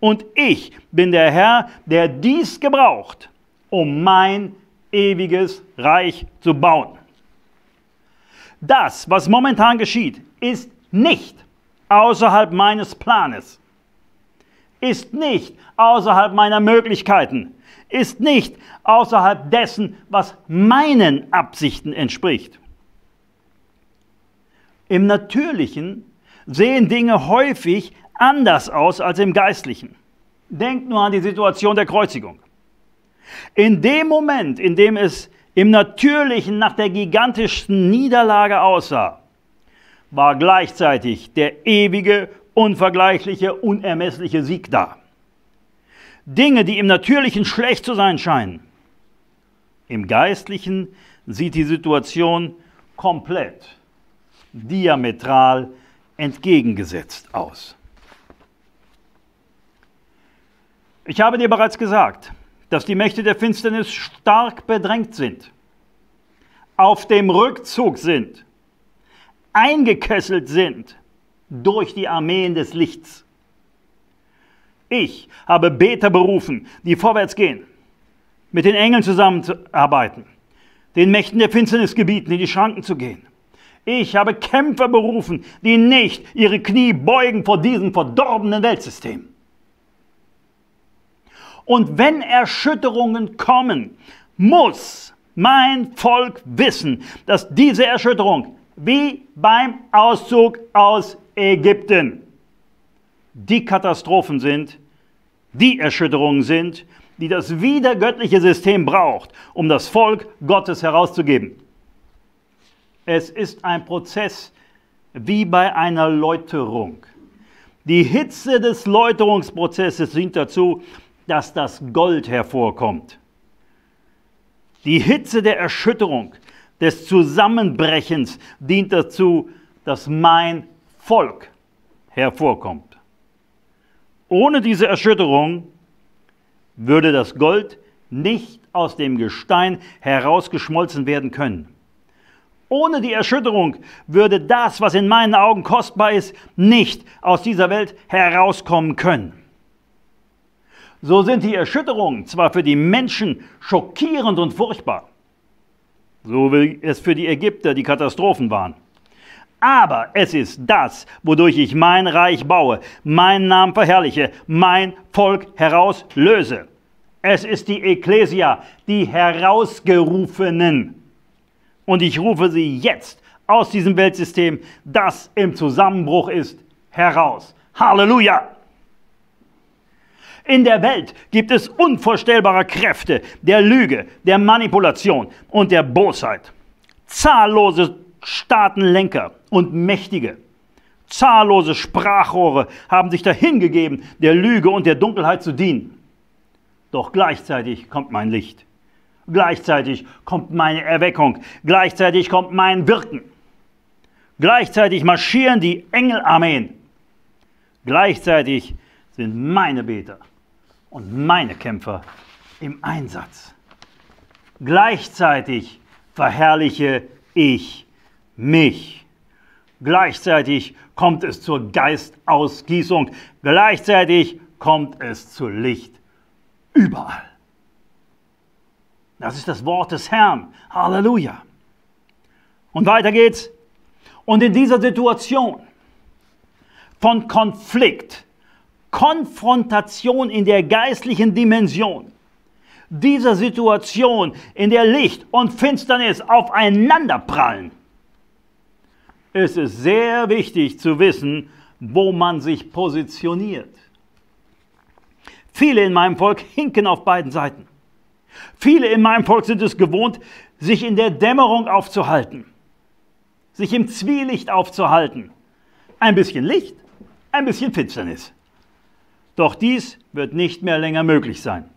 Und ich bin der Herr, der dies gebraucht, um mein ewiges Reich zu bauen. Das, was momentan geschieht, ist nicht außerhalb meines Planes, ist nicht außerhalb meiner Möglichkeiten, ist nicht außerhalb dessen, was meinen Absichten entspricht. Im Natürlichen sehen Dinge häufig anders aus als im Geistlichen. Denkt nur an die Situation der Kreuzigung. In dem Moment, in dem es im Natürlichen nach der gigantischsten Niederlage aussah, war gleichzeitig der ewige, unvergleichliche, unermessliche Sieg da. Dinge, die im Natürlichen schlecht zu sein scheinen. Im Geistlichen sieht die Situation komplett, diametral entgegengesetzt aus. Ich habe dir bereits gesagt, dass die Mächte der Finsternis stark bedrängt sind, auf dem Rückzug sind, eingekesselt sind durch die Armeen des Lichts. Ich habe Beter berufen, die vorwärts gehen, mit den Engeln zusammenzuarbeiten, den Mächten der Finsternis gebieten, in die Schranken zu gehen. Ich habe Kämpfer berufen, die nicht ihre Knie beugen vor diesem verdorbenen Weltsystem. Und wenn Erschütterungen kommen, muss mein Volk wissen, dass diese Erschütterung wie beim Auszug aus Ägypten die Katastrophen sind, die Erschütterungen sind, die das wiedergöttliche System braucht, um das Volk Gottes herauszugeben. Es ist ein Prozess wie bei einer Läuterung. Die Hitze des Läuterungsprozesses dient dazu, dass das Gold hervorkommt. Die Hitze der Erschütterung, des Zusammenbrechens dient dazu, dass mein Volk hervorkommt. Ohne diese Erschütterung würde das Gold nicht aus dem Gestein herausgeschmolzen werden können. Ohne die Erschütterung würde das, was in meinen Augen kostbar ist, nicht aus dieser Welt herauskommen können. So sind die Erschütterungen zwar für die Menschen schockierend und furchtbar, so wie es für die Ägypter die Katastrophen waren. Aber es ist das, wodurch ich mein Reich baue, meinen Namen verherrliche, mein Volk herauslöse. Es ist die Ekklesia, die Herausgerufenen. Und ich rufe sie jetzt aus diesem Weltsystem, das im Zusammenbruch ist, heraus. Halleluja! In der Welt gibt es unvorstellbare Kräfte der Lüge, der Manipulation und der Bosheit. Zahllose Staatenlenker und Mächtige, zahllose Sprachrohre haben sich dahingegeben, der Lüge und der Dunkelheit zu dienen. Doch gleichzeitig kommt mein Licht. Gleichzeitig kommt meine Erweckung. Gleichzeitig kommt mein Wirken. Gleichzeitig marschieren die Engelarmeen. Gleichzeitig sind meine Beter und meine Kämpfer im Einsatz. Gleichzeitig verherrliche ich mich. Gleichzeitig kommt es zur Geistausgießung. Gleichzeitig kommt es zu Licht. Überall. Das ist das Wort des Herrn. Halleluja. Und weiter geht's. Und in dieser Situation von Konflikt, Konfrontation in der geistlichen Dimension, dieser Situation, in der Licht und Finsternis aufeinanderprallen, ist es sehr wichtig zu wissen, wo man sich positioniert. Viele in meinem Volk hinken auf beiden Seiten. Viele in meinem Volk sind es gewohnt, sich in der Dämmerung aufzuhalten, sich im Zwielicht aufzuhalten. Ein bisschen Licht, ein bisschen Finsternis. Doch dies wird nicht mehr länger möglich sein.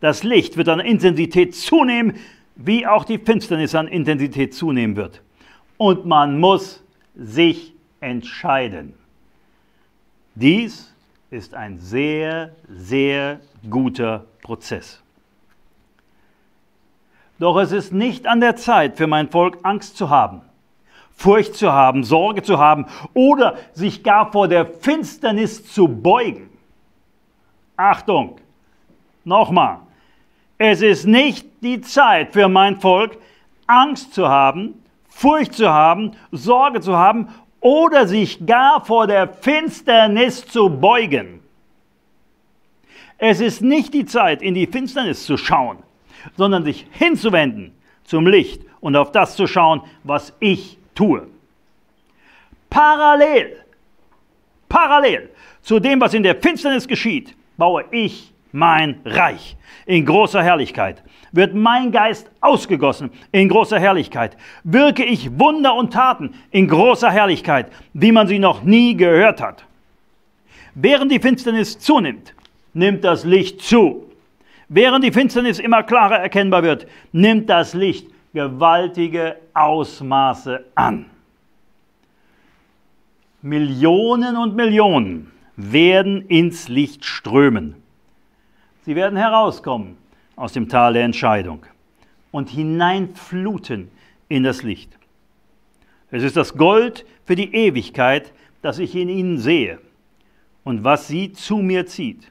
Das Licht wird an Intensität zunehmen, wie auch die Finsternis an Intensität zunehmen wird. Und man muss sich entscheiden. Dies ist ein sehr, sehr guter Prozess. Doch es ist nicht an der Zeit für mein Volk Angst zu haben, Furcht zu haben, Sorge zu haben oder sich gar vor der Finsternis zu beugen. Achtung, nochmal, es ist nicht die Zeit für mein Volk Angst zu haben, Furcht zu haben, Sorge zu haben oder sich gar vor der Finsternis zu beugen. Es ist nicht die Zeit, in die Finsternis zu schauen, sondern sich hinzuwenden zum Licht und auf das zu schauen, was ich tue. Parallel, parallel zu dem, was in der Finsternis geschieht, baue ich mein Reich in großer Herrlichkeit. Wird mein Geist ausgegossen in großer Herrlichkeit. Wirke ich Wunder und Taten in großer Herrlichkeit, wie man sie noch nie gehört hat. Während die Finsternis zunimmt, nimmt das Licht zu. Während die Finsternis immer klarer erkennbar wird, nimmt das Licht gewaltige Ausmaße an. Millionen und Millionen werden ins Licht strömen. Sie werden herauskommen aus dem Tal der Entscheidung und hineinfluten in das Licht. Es ist das Gold für die Ewigkeit, das ich in ihnen sehe und was sie zu mir zieht.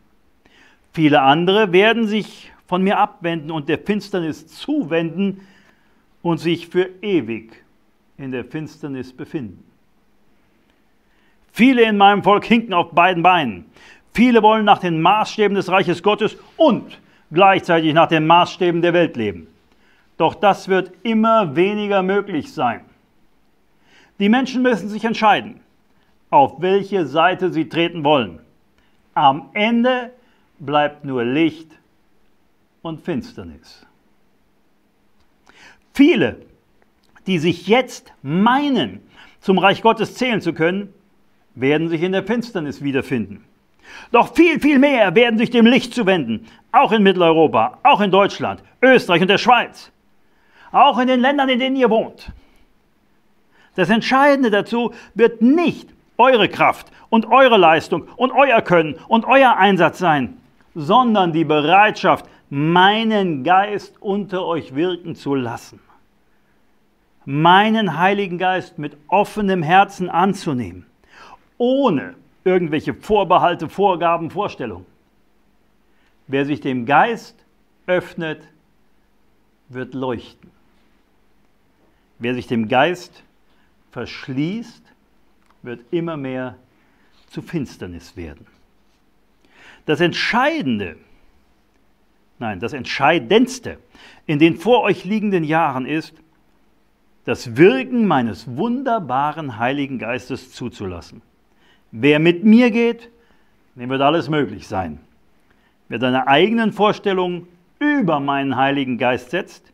Viele andere werden sich von mir abwenden und der Finsternis zuwenden und sich für ewig in der Finsternis befinden. Viele in meinem Volk hinken auf beiden Beinen. Viele wollen nach den Maßstäben des Reiches Gottes und gleichzeitig nach den Maßstäben der Welt leben. Doch das wird immer weniger möglich sein. Die Menschen müssen sich entscheiden, auf welche Seite sie treten wollen. Am Ende bleibt nur Licht und Finsternis. Viele, die sich jetzt meinen, zum Reich Gottes zählen zu können, werden sich in der Finsternis wiederfinden. Doch viel, viel mehr werden sich dem Licht zuwenden, auch in Mitteleuropa, auch in Deutschland, Österreich und der Schweiz, auch in den Ländern, in denen ihr wohnt. Das Entscheidende dazu wird nicht eure Kraft und eure Leistung und euer Können und euer Einsatz sein, sondern die Bereitschaft, meinen Geist unter euch wirken zu lassen. Meinen Heiligen Geist mit offenem Herzen anzunehmen, ohne irgendwelche Vorbehalte, Vorgaben, Vorstellungen. Wer sich dem Geist öffnet, wird leuchten. Wer sich dem Geist verschließt, wird immer mehr zu Finsternis werden. Das Entscheidende, nein, das Entscheidendste in den vor euch liegenden Jahren ist, das Wirken meines wunderbaren Heiligen Geistes zuzulassen. Wer mit mir geht, dem wird alles möglich sein. Wer seine eigenen Vorstellungen über meinen Heiligen Geist setzt,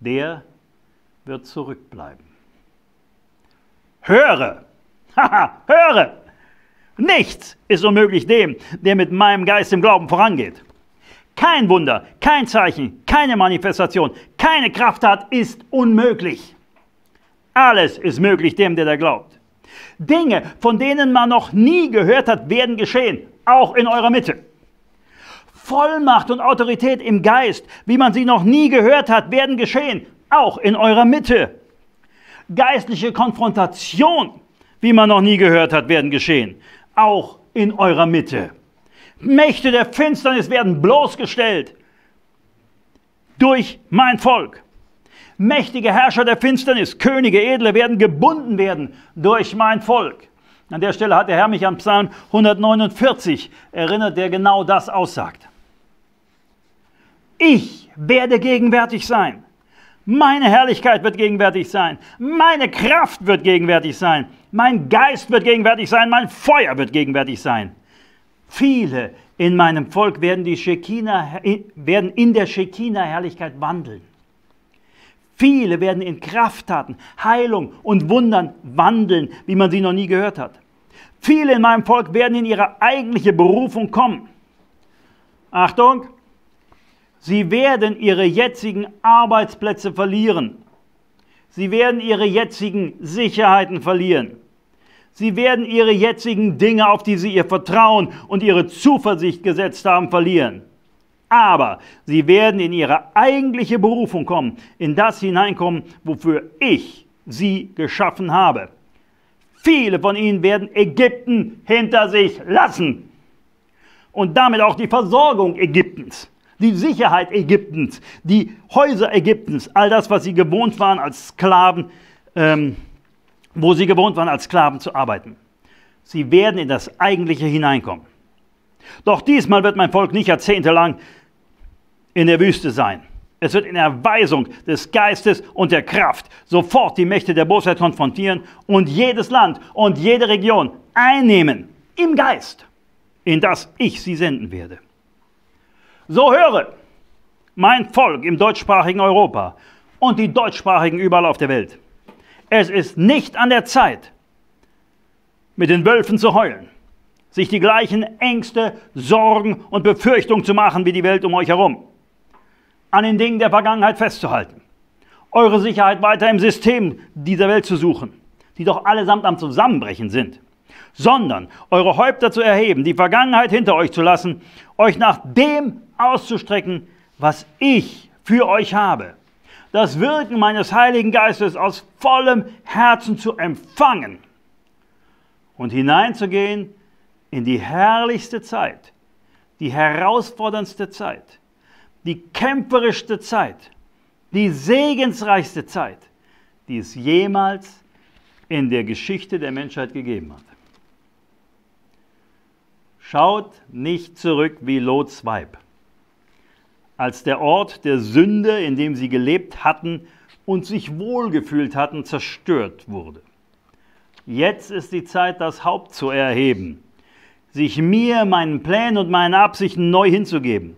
der wird zurückbleiben. Höre! Haha, höre! Nichts ist unmöglich dem, der mit meinem Geist im Glauben vorangeht. Kein Wunder, kein Zeichen, keine Manifestation, keine Krafttat ist unmöglich. Alles ist möglich dem, der da glaubt. Dinge, von denen man noch nie gehört hat, werden geschehen, auch in eurer Mitte. Vollmacht und Autorität im Geist, wie man sie noch nie gehört hat, werden geschehen, auch in eurer Mitte. Geistliche Konfrontation, wie man noch nie gehört hat, werden geschehen, auch in eurer Mitte. Mächte der Finsternis werden bloßgestellt durch mein Volk. Mächtige Herrscher der Finsternis, Könige, Edle werden gebunden werden durch mein Volk. An der Stelle hat der Herr mich an Psalm 149 erinnert, der genau das aussagt. Ich werde gegenwärtig sein. Meine Herrlichkeit wird gegenwärtig sein. Meine Kraft wird gegenwärtig sein. Mein Geist wird gegenwärtig sein. Mein Feuer wird gegenwärtig sein. Viele in meinem Volk werden, die Shekinah, werden in der Shekinah-Herrlichkeit wandeln. Viele werden in Krafttaten, Heilung und Wundern wandeln, wie man sie noch nie gehört hat. Viele in meinem Volk werden in ihre eigentliche Berufung kommen. Achtung, sie werden ihre jetzigen Arbeitsplätze verlieren. Sie werden ihre jetzigen Sicherheiten verlieren. Sie werden ihre jetzigen Dinge, auf die sie ihr Vertrauen und ihre Zuversicht gesetzt haben, verlieren aber sie werden in ihre eigentliche Berufung kommen, in das hineinkommen, wofür ich sie geschaffen habe. Viele von ihnen werden Ägypten hinter sich lassen und damit auch die Versorgung Ägyptens, die Sicherheit Ägyptens, die Häuser Ägyptens, all das, was sie gewohnt waren als Sklaven, ähm, wo sie gewohnt waren als Sklaven zu arbeiten. Sie werden in das Eigentliche hineinkommen. Doch diesmal wird mein Volk nicht jahrzehntelang in der Wüste sein. Es wird in Erweisung des Geistes und der Kraft sofort die Mächte der Bosheit konfrontieren und jedes Land und jede Region einnehmen im Geist, in das ich sie senden werde. So höre, mein Volk im deutschsprachigen Europa und die deutschsprachigen überall auf der Welt. Es ist nicht an der Zeit, mit den Wölfen zu heulen, sich die gleichen Ängste, Sorgen und Befürchtungen zu machen wie die Welt um euch herum an den Dingen der Vergangenheit festzuhalten. Eure Sicherheit weiter im System dieser Welt zu suchen, die doch allesamt am Zusammenbrechen sind. Sondern eure Häupter zu erheben, die Vergangenheit hinter euch zu lassen, euch nach dem auszustrecken, was ich für euch habe. Das Wirken meines Heiligen Geistes aus vollem Herzen zu empfangen und hineinzugehen in die herrlichste Zeit, die herausforderndste Zeit die kämpferischste Zeit, die segensreichste Zeit, die es jemals in der Geschichte der Menschheit gegeben hat. Schaut nicht zurück wie Lots Weib, als der Ort der Sünde, in dem sie gelebt hatten und sich wohlgefühlt hatten, zerstört wurde. Jetzt ist die Zeit, das Haupt zu erheben, sich mir, meinen Plänen und meinen Absichten neu hinzugeben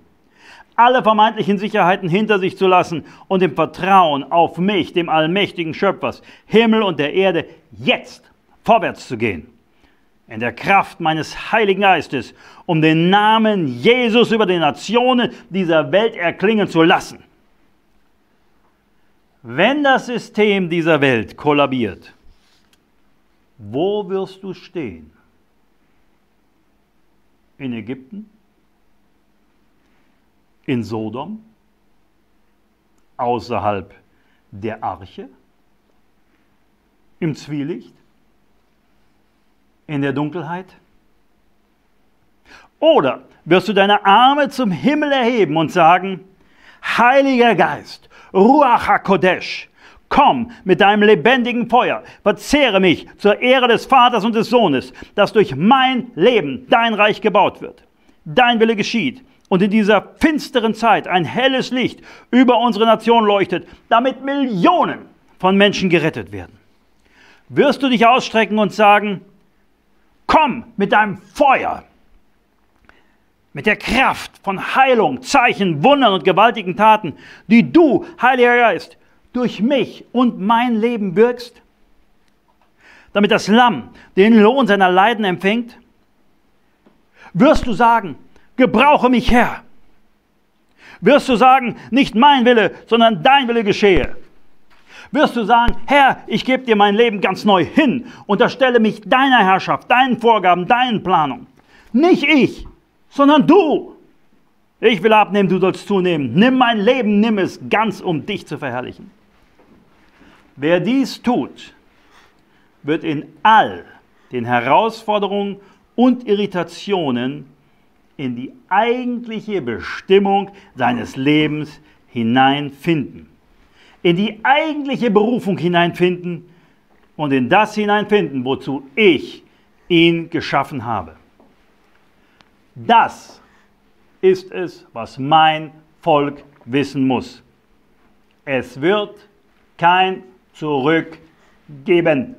alle vermeintlichen Sicherheiten hinter sich zu lassen und im Vertrauen auf mich, dem allmächtigen Schöpfers, Himmel und der Erde, jetzt vorwärts zu gehen. In der Kraft meines Heiligen Geistes, um den Namen Jesus über die Nationen dieser Welt erklingen zu lassen. Wenn das System dieser Welt kollabiert, wo wirst du stehen? In Ägypten? In Sodom, außerhalb der Arche, im Zwielicht, in der Dunkelheit? Oder wirst du deine Arme zum Himmel erheben und sagen, Heiliger Geist, Ruach HaKodesh, komm mit deinem lebendigen Feuer, verzehre mich zur Ehre des Vaters und des Sohnes, dass durch mein Leben dein Reich gebaut wird. Dein Wille geschieht, und in dieser finsteren Zeit ein helles Licht über unsere Nation leuchtet, damit Millionen von Menschen gerettet werden. Wirst du dich ausstrecken und sagen, komm mit deinem Feuer, mit der Kraft von Heilung, Zeichen, Wundern und gewaltigen Taten, die du, Heiliger Geist, durch mich und mein Leben wirkst, damit das Lamm den Lohn seiner Leiden empfängt? Wirst du sagen, gebrauche mich, Herr. Wirst du sagen, nicht mein Wille, sondern dein Wille geschehe. Wirst du sagen, Herr, ich gebe dir mein Leben ganz neu hin, unterstelle mich deiner Herrschaft, deinen Vorgaben, deinen Planungen. Nicht ich, sondern du. Ich will abnehmen, du sollst zunehmen. Nimm mein Leben, nimm es ganz, um dich zu verherrlichen. Wer dies tut, wird in all den Herausforderungen und Irritationen in die eigentliche Bestimmung seines Lebens hineinfinden. In die eigentliche Berufung hineinfinden und in das hineinfinden, wozu ich ihn geschaffen habe. Das ist es, was mein Volk wissen muss. Es wird kein Zurück geben.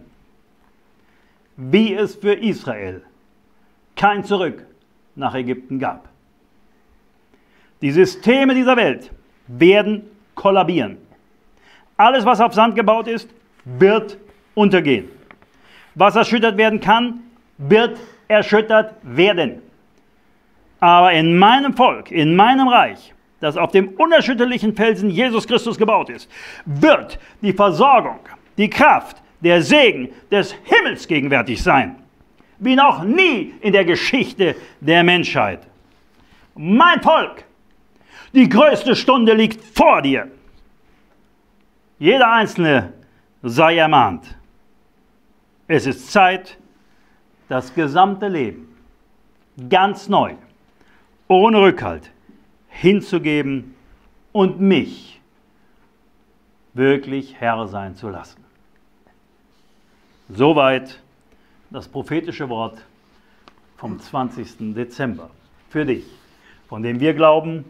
Wie es für Israel kein Zurück nach Ägypten gab. Die Systeme dieser Welt werden kollabieren. Alles, was auf Sand gebaut ist, wird untergehen. Was erschüttert werden kann, wird erschüttert werden. Aber in meinem Volk, in meinem Reich, das auf dem unerschütterlichen Felsen Jesus Christus gebaut ist, wird die Versorgung, die Kraft, der Segen des Himmels gegenwärtig sein wie noch nie in der Geschichte der Menschheit. Mein Volk, die größte Stunde liegt vor dir. Jeder Einzelne sei ermahnt. Es ist Zeit, das gesamte Leben ganz neu, ohne Rückhalt hinzugeben und mich wirklich Herr sein zu lassen. Soweit das prophetische Wort vom 20. Dezember für dich, von dem wir glauben,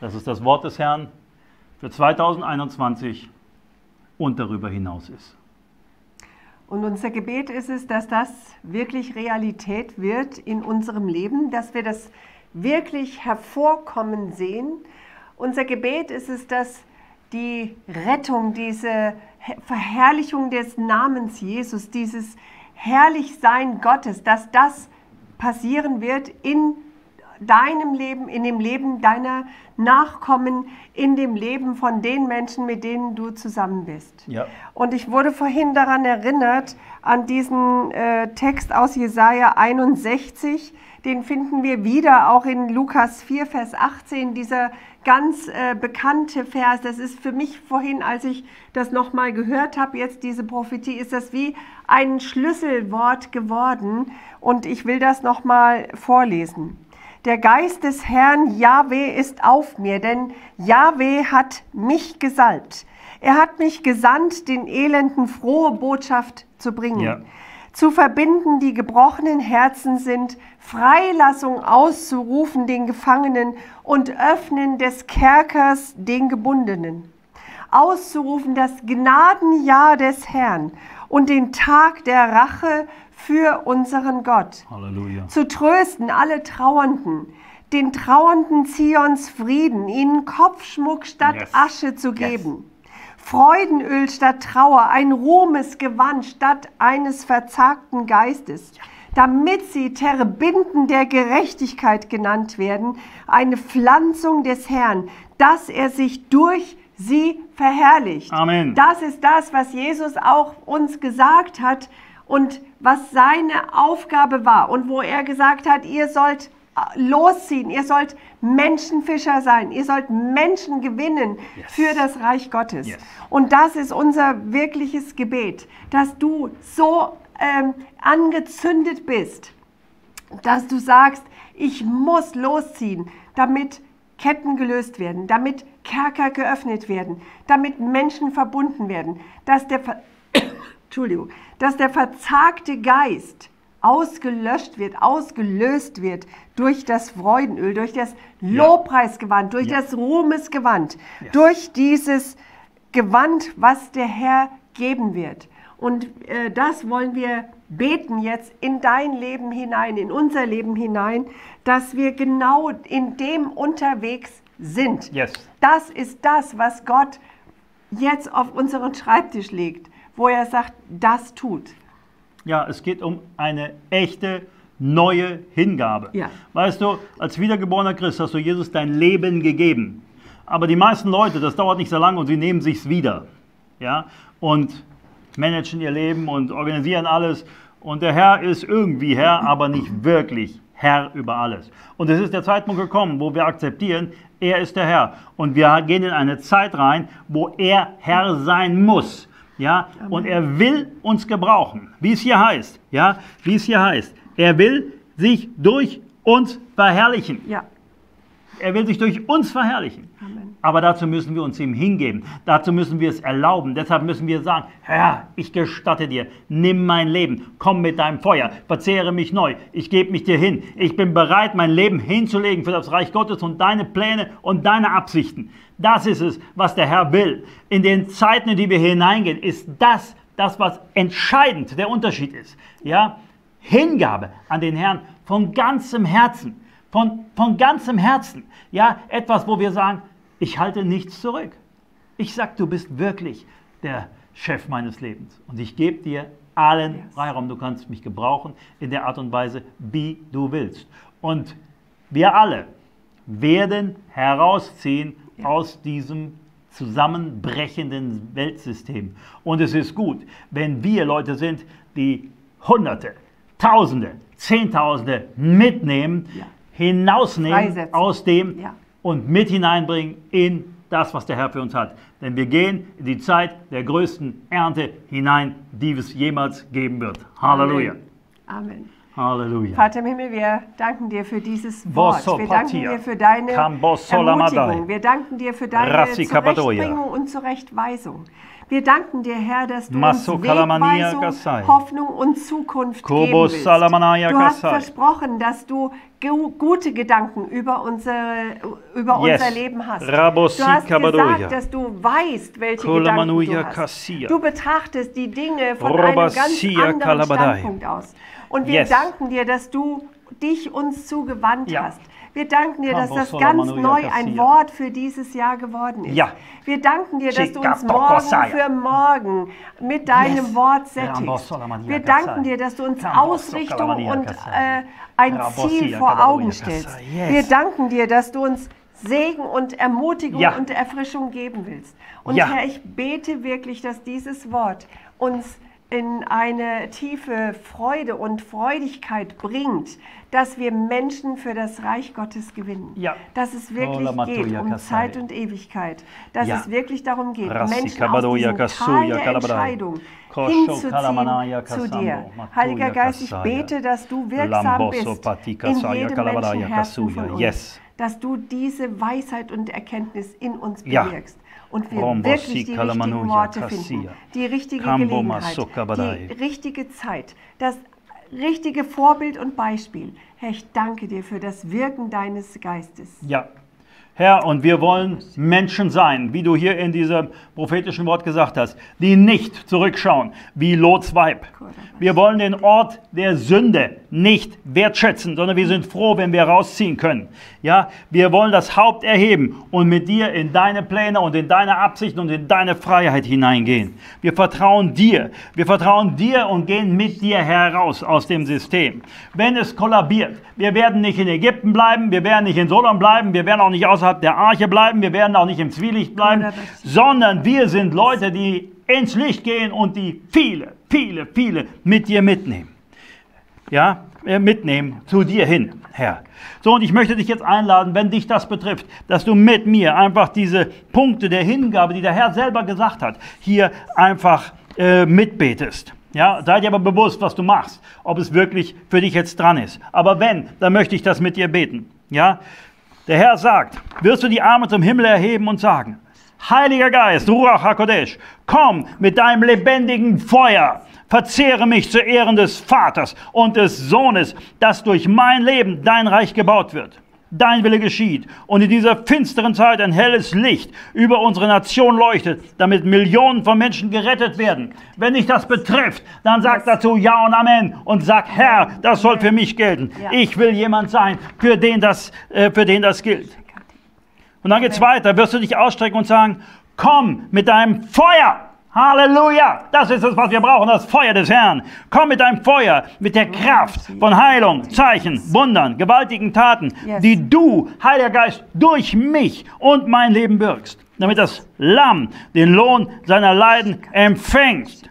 dass es das Wort des Herrn für 2021 und darüber hinaus ist. Und unser Gebet ist es, dass das wirklich Realität wird in unserem Leben, dass wir das wirklich hervorkommen sehen. Unser Gebet ist es, dass die Rettung, diese Verherrlichung des Namens Jesus, dieses Herrlichsein Gottes, dass das passieren wird in deinem Leben, in dem Leben deiner Nachkommen, in dem Leben von den Menschen, mit denen du zusammen bist. Ja. Und ich wurde vorhin daran erinnert, an diesen äh, Text aus Jesaja 61, den finden wir wieder auch in Lukas 4, Vers 18, dieser ganz äh, bekannte Vers. Das ist für mich vorhin, als ich das nochmal gehört habe, jetzt diese Prophetie, ist das wie ein Schlüsselwort geworden. Und ich will das nochmal vorlesen. Der Geist des Herrn Yahweh ist auf mir, denn Yahweh hat mich gesalbt. Er hat mich gesandt, den Elenden frohe Botschaft zu bringen. Ja zu verbinden, die gebrochenen Herzen sind, Freilassung auszurufen den Gefangenen und Öffnen des Kerkers den Gebundenen. Auszurufen das Gnadenjahr des Herrn und den Tag der Rache für unseren Gott. Halleluja. Zu trösten alle Trauernden, den Trauernden Zions Frieden, ihnen Kopfschmuck statt yes. Asche zu geben. Yes Freudenöl statt Trauer, ein Ruhmesgewand statt eines verzagten Geistes, damit sie Terbinden der Gerechtigkeit genannt werden, eine Pflanzung des Herrn, dass er sich durch sie verherrlicht. Amen. Das ist das, was Jesus auch uns gesagt hat und was seine Aufgabe war und wo er gesagt hat, ihr sollt losziehen. Ihr sollt Menschenfischer sein. Ihr sollt Menschen gewinnen yes. für das Reich Gottes. Yes. Und das ist unser wirkliches Gebet, dass du so ähm, angezündet bist, dass du sagst, ich muss losziehen, damit Ketten gelöst werden, damit Kerker geöffnet werden, damit Menschen verbunden werden, dass der, Ver Entschuldigung, dass der verzagte Geist ausgelöscht wird, ausgelöst wird durch das Freudenöl, durch das Lobpreisgewand, durch ja. das Ruhmesgewand, yes. durch dieses Gewand, was der Herr geben wird. Und äh, das wollen wir beten jetzt in dein Leben hinein, in unser Leben hinein, dass wir genau in dem unterwegs sind. Yes. Das ist das, was Gott jetzt auf unseren Schreibtisch legt, wo er sagt, das tut. Ja, es geht um eine echte neue Hingabe. Ja. Weißt du, als wiedergeborener Christ hast du Jesus dein Leben gegeben. Aber die meisten Leute, das dauert nicht so lange und sie nehmen sich's wieder. ja, und managen ihr Leben und organisieren alles. Und der Herr ist irgendwie Herr, aber nicht wirklich Herr über alles. Und es ist der Zeitpunkt gekommen, wo wir akzeptieren, er ist der Herr. Und wir gehen in eine Zeit rein, wo er Herr sein muss. Ja, und er will uns gebrauchen, wie es hier heißt. Ja, wie es hier heißt. Er will sich durch uns verherrlichen. Ja. Er will sich durch uns verherrlichen. Amen. Aber dazu müssen wir uns ihm hingeben. Dazu müssen wir es erlauben. Deshalb müssen wir sagen, Herr, ich gestatte dir, nimm mein Leben, komm mit deinem Feuer, verzehre mich neu, ich gebe mich dir hin. Ich bin bereit, mein Leben hinzulegen für das Reich Gottes und deine Pläne und deine Absichten. Das ist es, was der Herr will. In den Zeiten, in die wir hineingehen, ist das das, was entscheidend der Unterschied ist. Ja? Hingabe an den Herrn von ganzem Herzen. Von, von ganzem Herzen. Ja, etwas, wo wir sagen, ich halte nichts zurück. Ich sag, du bist wirklich der Chef meines Lebens. Und ich gebe dir allen Yes. Freiraum. Du kannst mich gebrauchen in der Art und Weise, wie du willst. Und wir alle werden herausziehen Ja. aus diesem zusammenbrechenden Weltsystem. Und es ist gut, wenn wir Leute sind, die Hunderte, Tausende, Zehntausende mitnehmen, Ja. Hinausnehmen Freisetzen. aus dem Ja. und mit hineinbringen in das, was der Herr für uns hat. Denn wir gehen in die Zeit der größten Ernte hinein, die es jemals geben wird. Halleluja. Amen. Halleluja. Vater im Himmel, wir danken dir für dieses Wort. Wir danken dir für deine. Ermutigung. Wir danken dir für deine. Zurechtbringung und Zurechtweisung. Wir danken dir, Herr, dass du Masso uns Wegweisung. Hoffnung und Zukunft Kobo geben willst. Du hast versprochen, dass du gu- gute Gedanken über, unsere, über Yes. unser Leben hast. Rabosi du hast gesagt, dass du weißt, welche Gedanken du hast. Du betrachtest die Dinge von einem ganz Robasia anderen. Standpunkt aus. Und wir Yes. danken dir, dass du dich uns zugewandt Ja. hast. Wir danken dir, dass das ganz neu ein Wort für dieses Jahr geworden ist. Ja. Wir danken dir, dass du uns morgen für morgen mit deinem Yes. Wort sättigst. Wir danken dir, dass du uns Ausrichtung und äh, ein Ziel vor Augen stellst. Wir danken dir, dass du uns Segen und Ermutigung Ja. und Erfrischung geben willst. Und Ja. Herr, ich bete wirklich, dass dieses Wort uns in eine tiefe Freude und Freudigkeit bringt, dass wir Menschen für das Reich Gottes gewinnen. Ja. Dass es wirklich geht um. Zeit und Ewigkeit. Dass Ja. es wirklich darum geht, Rassi Menschen aus diesem Tal der. Entscheidung hinzuziehen zu dir. Heiliger Geist, ich bete, dass du wirksam bist in jedem Menschenherzen von uns. Dass du diese Weisheit und Erkenntnis in uns Ja. bewirkst. Und wir Rombo wirklich die richtigen Worte finden, die richtige Gelegenheit, die richtige Zeit, das richtige Vorbild und Beispiel. Herr, ich danke dir für das Wirken deines Geistes. Ja. Herr, und wir wollen Menschen sein, wie du hier in diesem prophetischen Wort gesagt hast, die nicht zurückschauen wie Lots Weib. Wir wollen den Ort der Sünde nicht wertschätzen, sondern wir sind froh, wenn wir rausziehen können. Ja, wir wollen das Haupt erheben und mit dir in deine Pläne und in deine Absichten und in deine Freiheit hineingehen. Wir vertrauen dir. Wir vertrauen dir und gehen mit dir heraus aus dem System. Wenn es kollabiert, wir werden nicht in Ägypten bleiben, wir werden nicht in Sodom bleiben, wir werden auch nicht außerhalb der Arche bleiben, wir werden auch nicht im Zwielicht bleiben, sondern wir sind Leute, die ins Licht gehen und die viele, viele, viele mit dir mitnehmen ja, äh, mitnehmen zu dir hin, Herr. So, und ich möchte dich jetzt einladen, wenn dich das betrifft, dass du mit mir einfach diese Punkte der Hingabe, die der Herr selber gesagt hat, hier einfach äh, mitbetest. Ja, sei dir aber bewusst, was du machst, ob es wirklich für dich jetzt dran ist. Aber wenn, dann möchte ich das mit dir beten. Ja, der Herr sagt, wirst du die Arme zum Himmel erheben und sagen, Heiliger Geist, Ruach HaKodesh, komm mit deinem lebendigen Feuer, verzehre mich zu Ehren des Vaters und des Sohnes, dass durch mein Leben dein Reich gebaut wird. Dein Wille geschieht und in dieser finsteren Zeit ein helles Licht über unsere Nation leuchtet, damit Millionen von Menschen gerettet werden. Wenn dich das betrifft, dann sag dazu Ja und Amen und sag, Herr, das soll für mich gelten. Ich will jemand sein, für den das, äh, für den das gilt. Und dann geht's weiter. Wirst du dich ausstrecken und sagen, komm mit deinem Feuer. Halleluja! Das ist es, was wir brauchen, das Feuer des Herrn. Komm mit deinem Feuer, mit der Kraft von Heilung, Zeichen, Wundern, gewaltigen Taten, die du, Heiliger Geist, durch mich und mein Leben wirkst. damit das Lamm den Lohn seiner Leiden empfängt.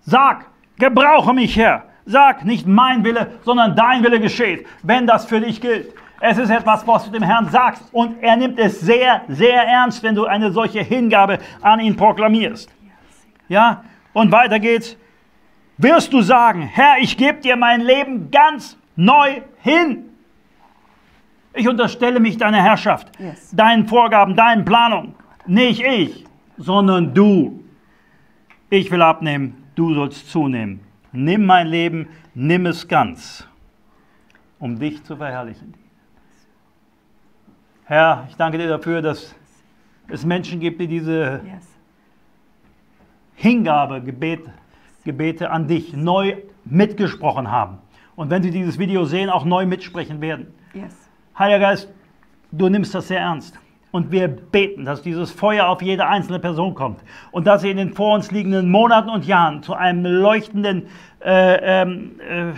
Sag, gebrauche mich, Herr. Sag, nicht mein Wille, sondern dein Wille geschieht, wenn das für dich gilt. Es ist etwas, was du dem Herrn sagst und er nimmt es sehr, sehr ernst, wenn du eine solche Hingabe an ihn proklamierst. Ja, und weiter geht's. Wirst du sagen, Herr, ich gebe dir mein Leben ganz neu hin. Ich unterstelle mich deiner Herrschaft, Yes. deinen Vorgaben, deinen Planungen. Nicht ich, sondern du. Ich will abnehmen, du sollst zunehmen. Nimm mein Leben, nimm es ganz, um dich zu verherrlichen. Herr, ich danke dir dafür, dass es Menschen gibt, die diese. Hingabe, Gebet, Gebete an dich neu mitgesprochen haben. Und wenn sie dieses Video sehen, auch neu mitsprechen werden. Yes. Heiliger Geist, du nimmst das sehr ernst. Und wir beten, dass dieses Feuer auf jede einzelne Person kommt und dass sie in den vor uns liegenden Monaten und Jahren zu einem leuchtenden äh, ähm, äh,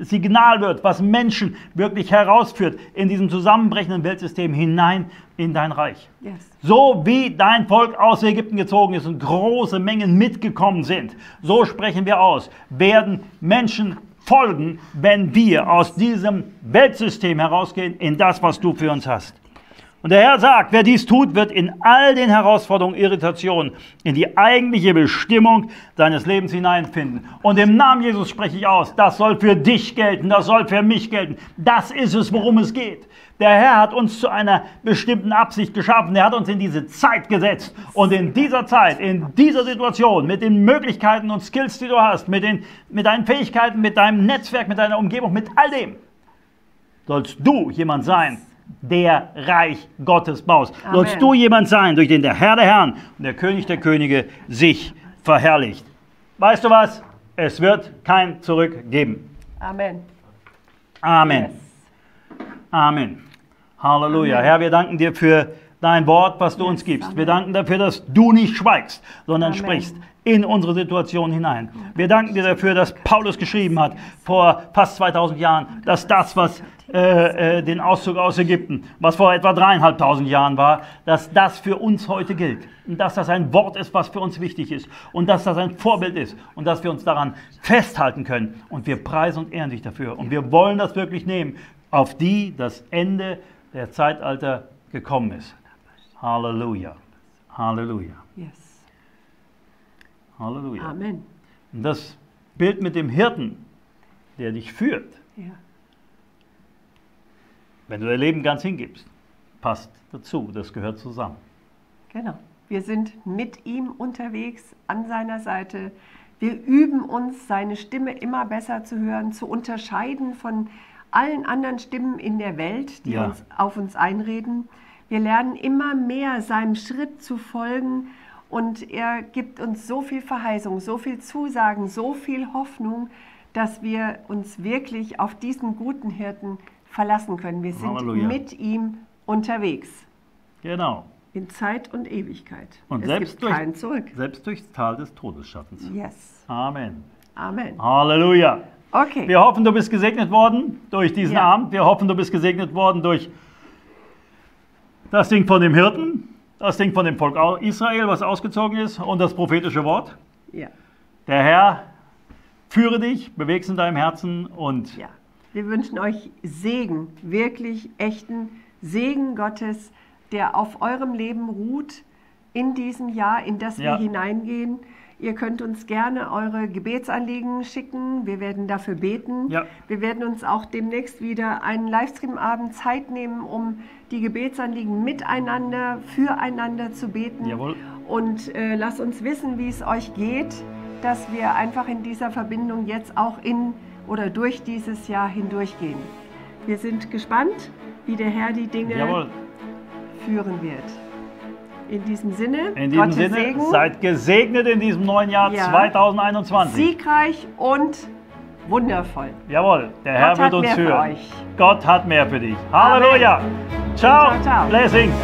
Signal wird, was Menschen wirklich herausführt in diesem zusammenbrechenden Weltsystem hinein in dein Reich. Yes. So wie dein Volk aus Ägypten gezogen ist und große Mengen mitgekommen sind, so sprechen wir aus, werden Menschen folgen, wenn wir aus diesem Weltsystem herausgehen in das, was du für uns hast. Und der Herr sagt, wer dies tut, wird in all den Herausforderungen, Irritationen in die eigentliche Bestimmung seines Lebens hineinfinden. Und im Namen Jesus spreche ich aus, das soll für dich gelten, das soll für mich gelten. Das ist es, worum es geht. Der Herr hat uns zu einer bestimmten Absicht geschaffen. Er hat uns in diese Zeit gesetzt. Und in dieser Zeit, in dieser Situation, mit den Möglichkeiten und Skills, die du hast, mit, den, mit deinen Fähigkeiten, mit deinem Netzwerk, mit deiner Umgebung, mit all dem, sollst du jemand sein, der Reich Gottes baust. Amen. Sollst du jemand sein, durch den der Herr der Herren und der König der Könige sich verherrlicht. Weißt du was? Es wird kein Zurück geben. Amen. Amen. Yes. Amen. Halleluja. Amen. Herr, wir danken dir für dein Wort, was du uns Yes, gibst. Amen. Wir danken dafür, dass du nicht schweigst, sondern sprichst in unsere Situation hinein. Wir danken dir dafür, dass Paulus geschrieben hat vor fast 2000 Jahren, dass das, was äh, äh, den Auszug aus Ägypten, was vor etwa dreieinhalbtausend Jahren war, dass das für uns heute gilt. Und dass das ein Wort ist, was für uns wichtig ist. Und dass das ein Vorbild ist. Und dass wir uns daran festhalten können. Und wir preisen und ehren dich dafür. Und wir wollen das wirklich nehmen, auf die das Ende der Zeitalter gekommen ist. Halleluja. Halleluja. Yes. Halleluja. Amen. Und das Bild mit dem Hirten, der dich führt, Ja. wenn du dein Leben ganz hingibst, passt dazu. Das gehört zusammen. Genau. Wir sind mit ihm unterwegs, an seiner Seite. Wir üben uns, seine Stimme immer besser zu hören, zu unterscheiden von allen anderen Stimmen in der Welt, die Ja. uns, auf uns einreden. Wir lernen immer mehr seinem Schritt zu folgen und er gibt uns so viel Verheißung, so viel Zusagen, so viel Hoffnung, dass wir uns wirklich auf diesen guten Hirten verlassen können. Wir sind Halleluja. mit ihm unterwegs. Genau. In Zeit und Ewigkeit. Und es selbst durch- kein Zurück. Selbst durchs Tal des Todesschattens. Yes. Amen. Amen. Halleluja. Okay. Wir hoffen, du bist gesegnet worden durch diesen Ja. Abend. Wir hoffen, du bist gesegnet worden durch das Ding von dem Hirten, das Ding von dem Volk Israel, was ausgezogen ist, und das prophetische Wort. Ja. Der Herr führe dich, bewegst in deinem Herzen und ja. Wir wünschen euch Segen, wirklich echten Segen Gottes, der auf eurem Leben ruht in diesem Jahr, in das Ja. wir hineingehen. Ihr könnt uns gerne eure Gebetsanliegen schicken. Wir werden dafür beten. Ja. Wir werden uns auch demnächst wieder einen Livestream-Abend Zeit nehmen, um die Gebetsanliegen miteinander, füreinander zu beten. Jawohl. Und äh, lasst uns wissen, wie es euch geht, dass wir einfach in dieser Verbindung jetzt auch in oder durch dieses Jahr hindurchgehen. Wir sind gespannt, wie der Herr die Dinge jawohl. führen wird. In diesem Sinne, In diesem Gottes Sinne, Segen, seid gesegnet in diesem neuen Jahr Ja. 2021. siegreich und wundervoll. Jawohl, der Herr Gott wird hat uns mehr für führen. euch. Gott hat mehr für dich. Halleluja. Ciao. Ciao, ciao. Blessings.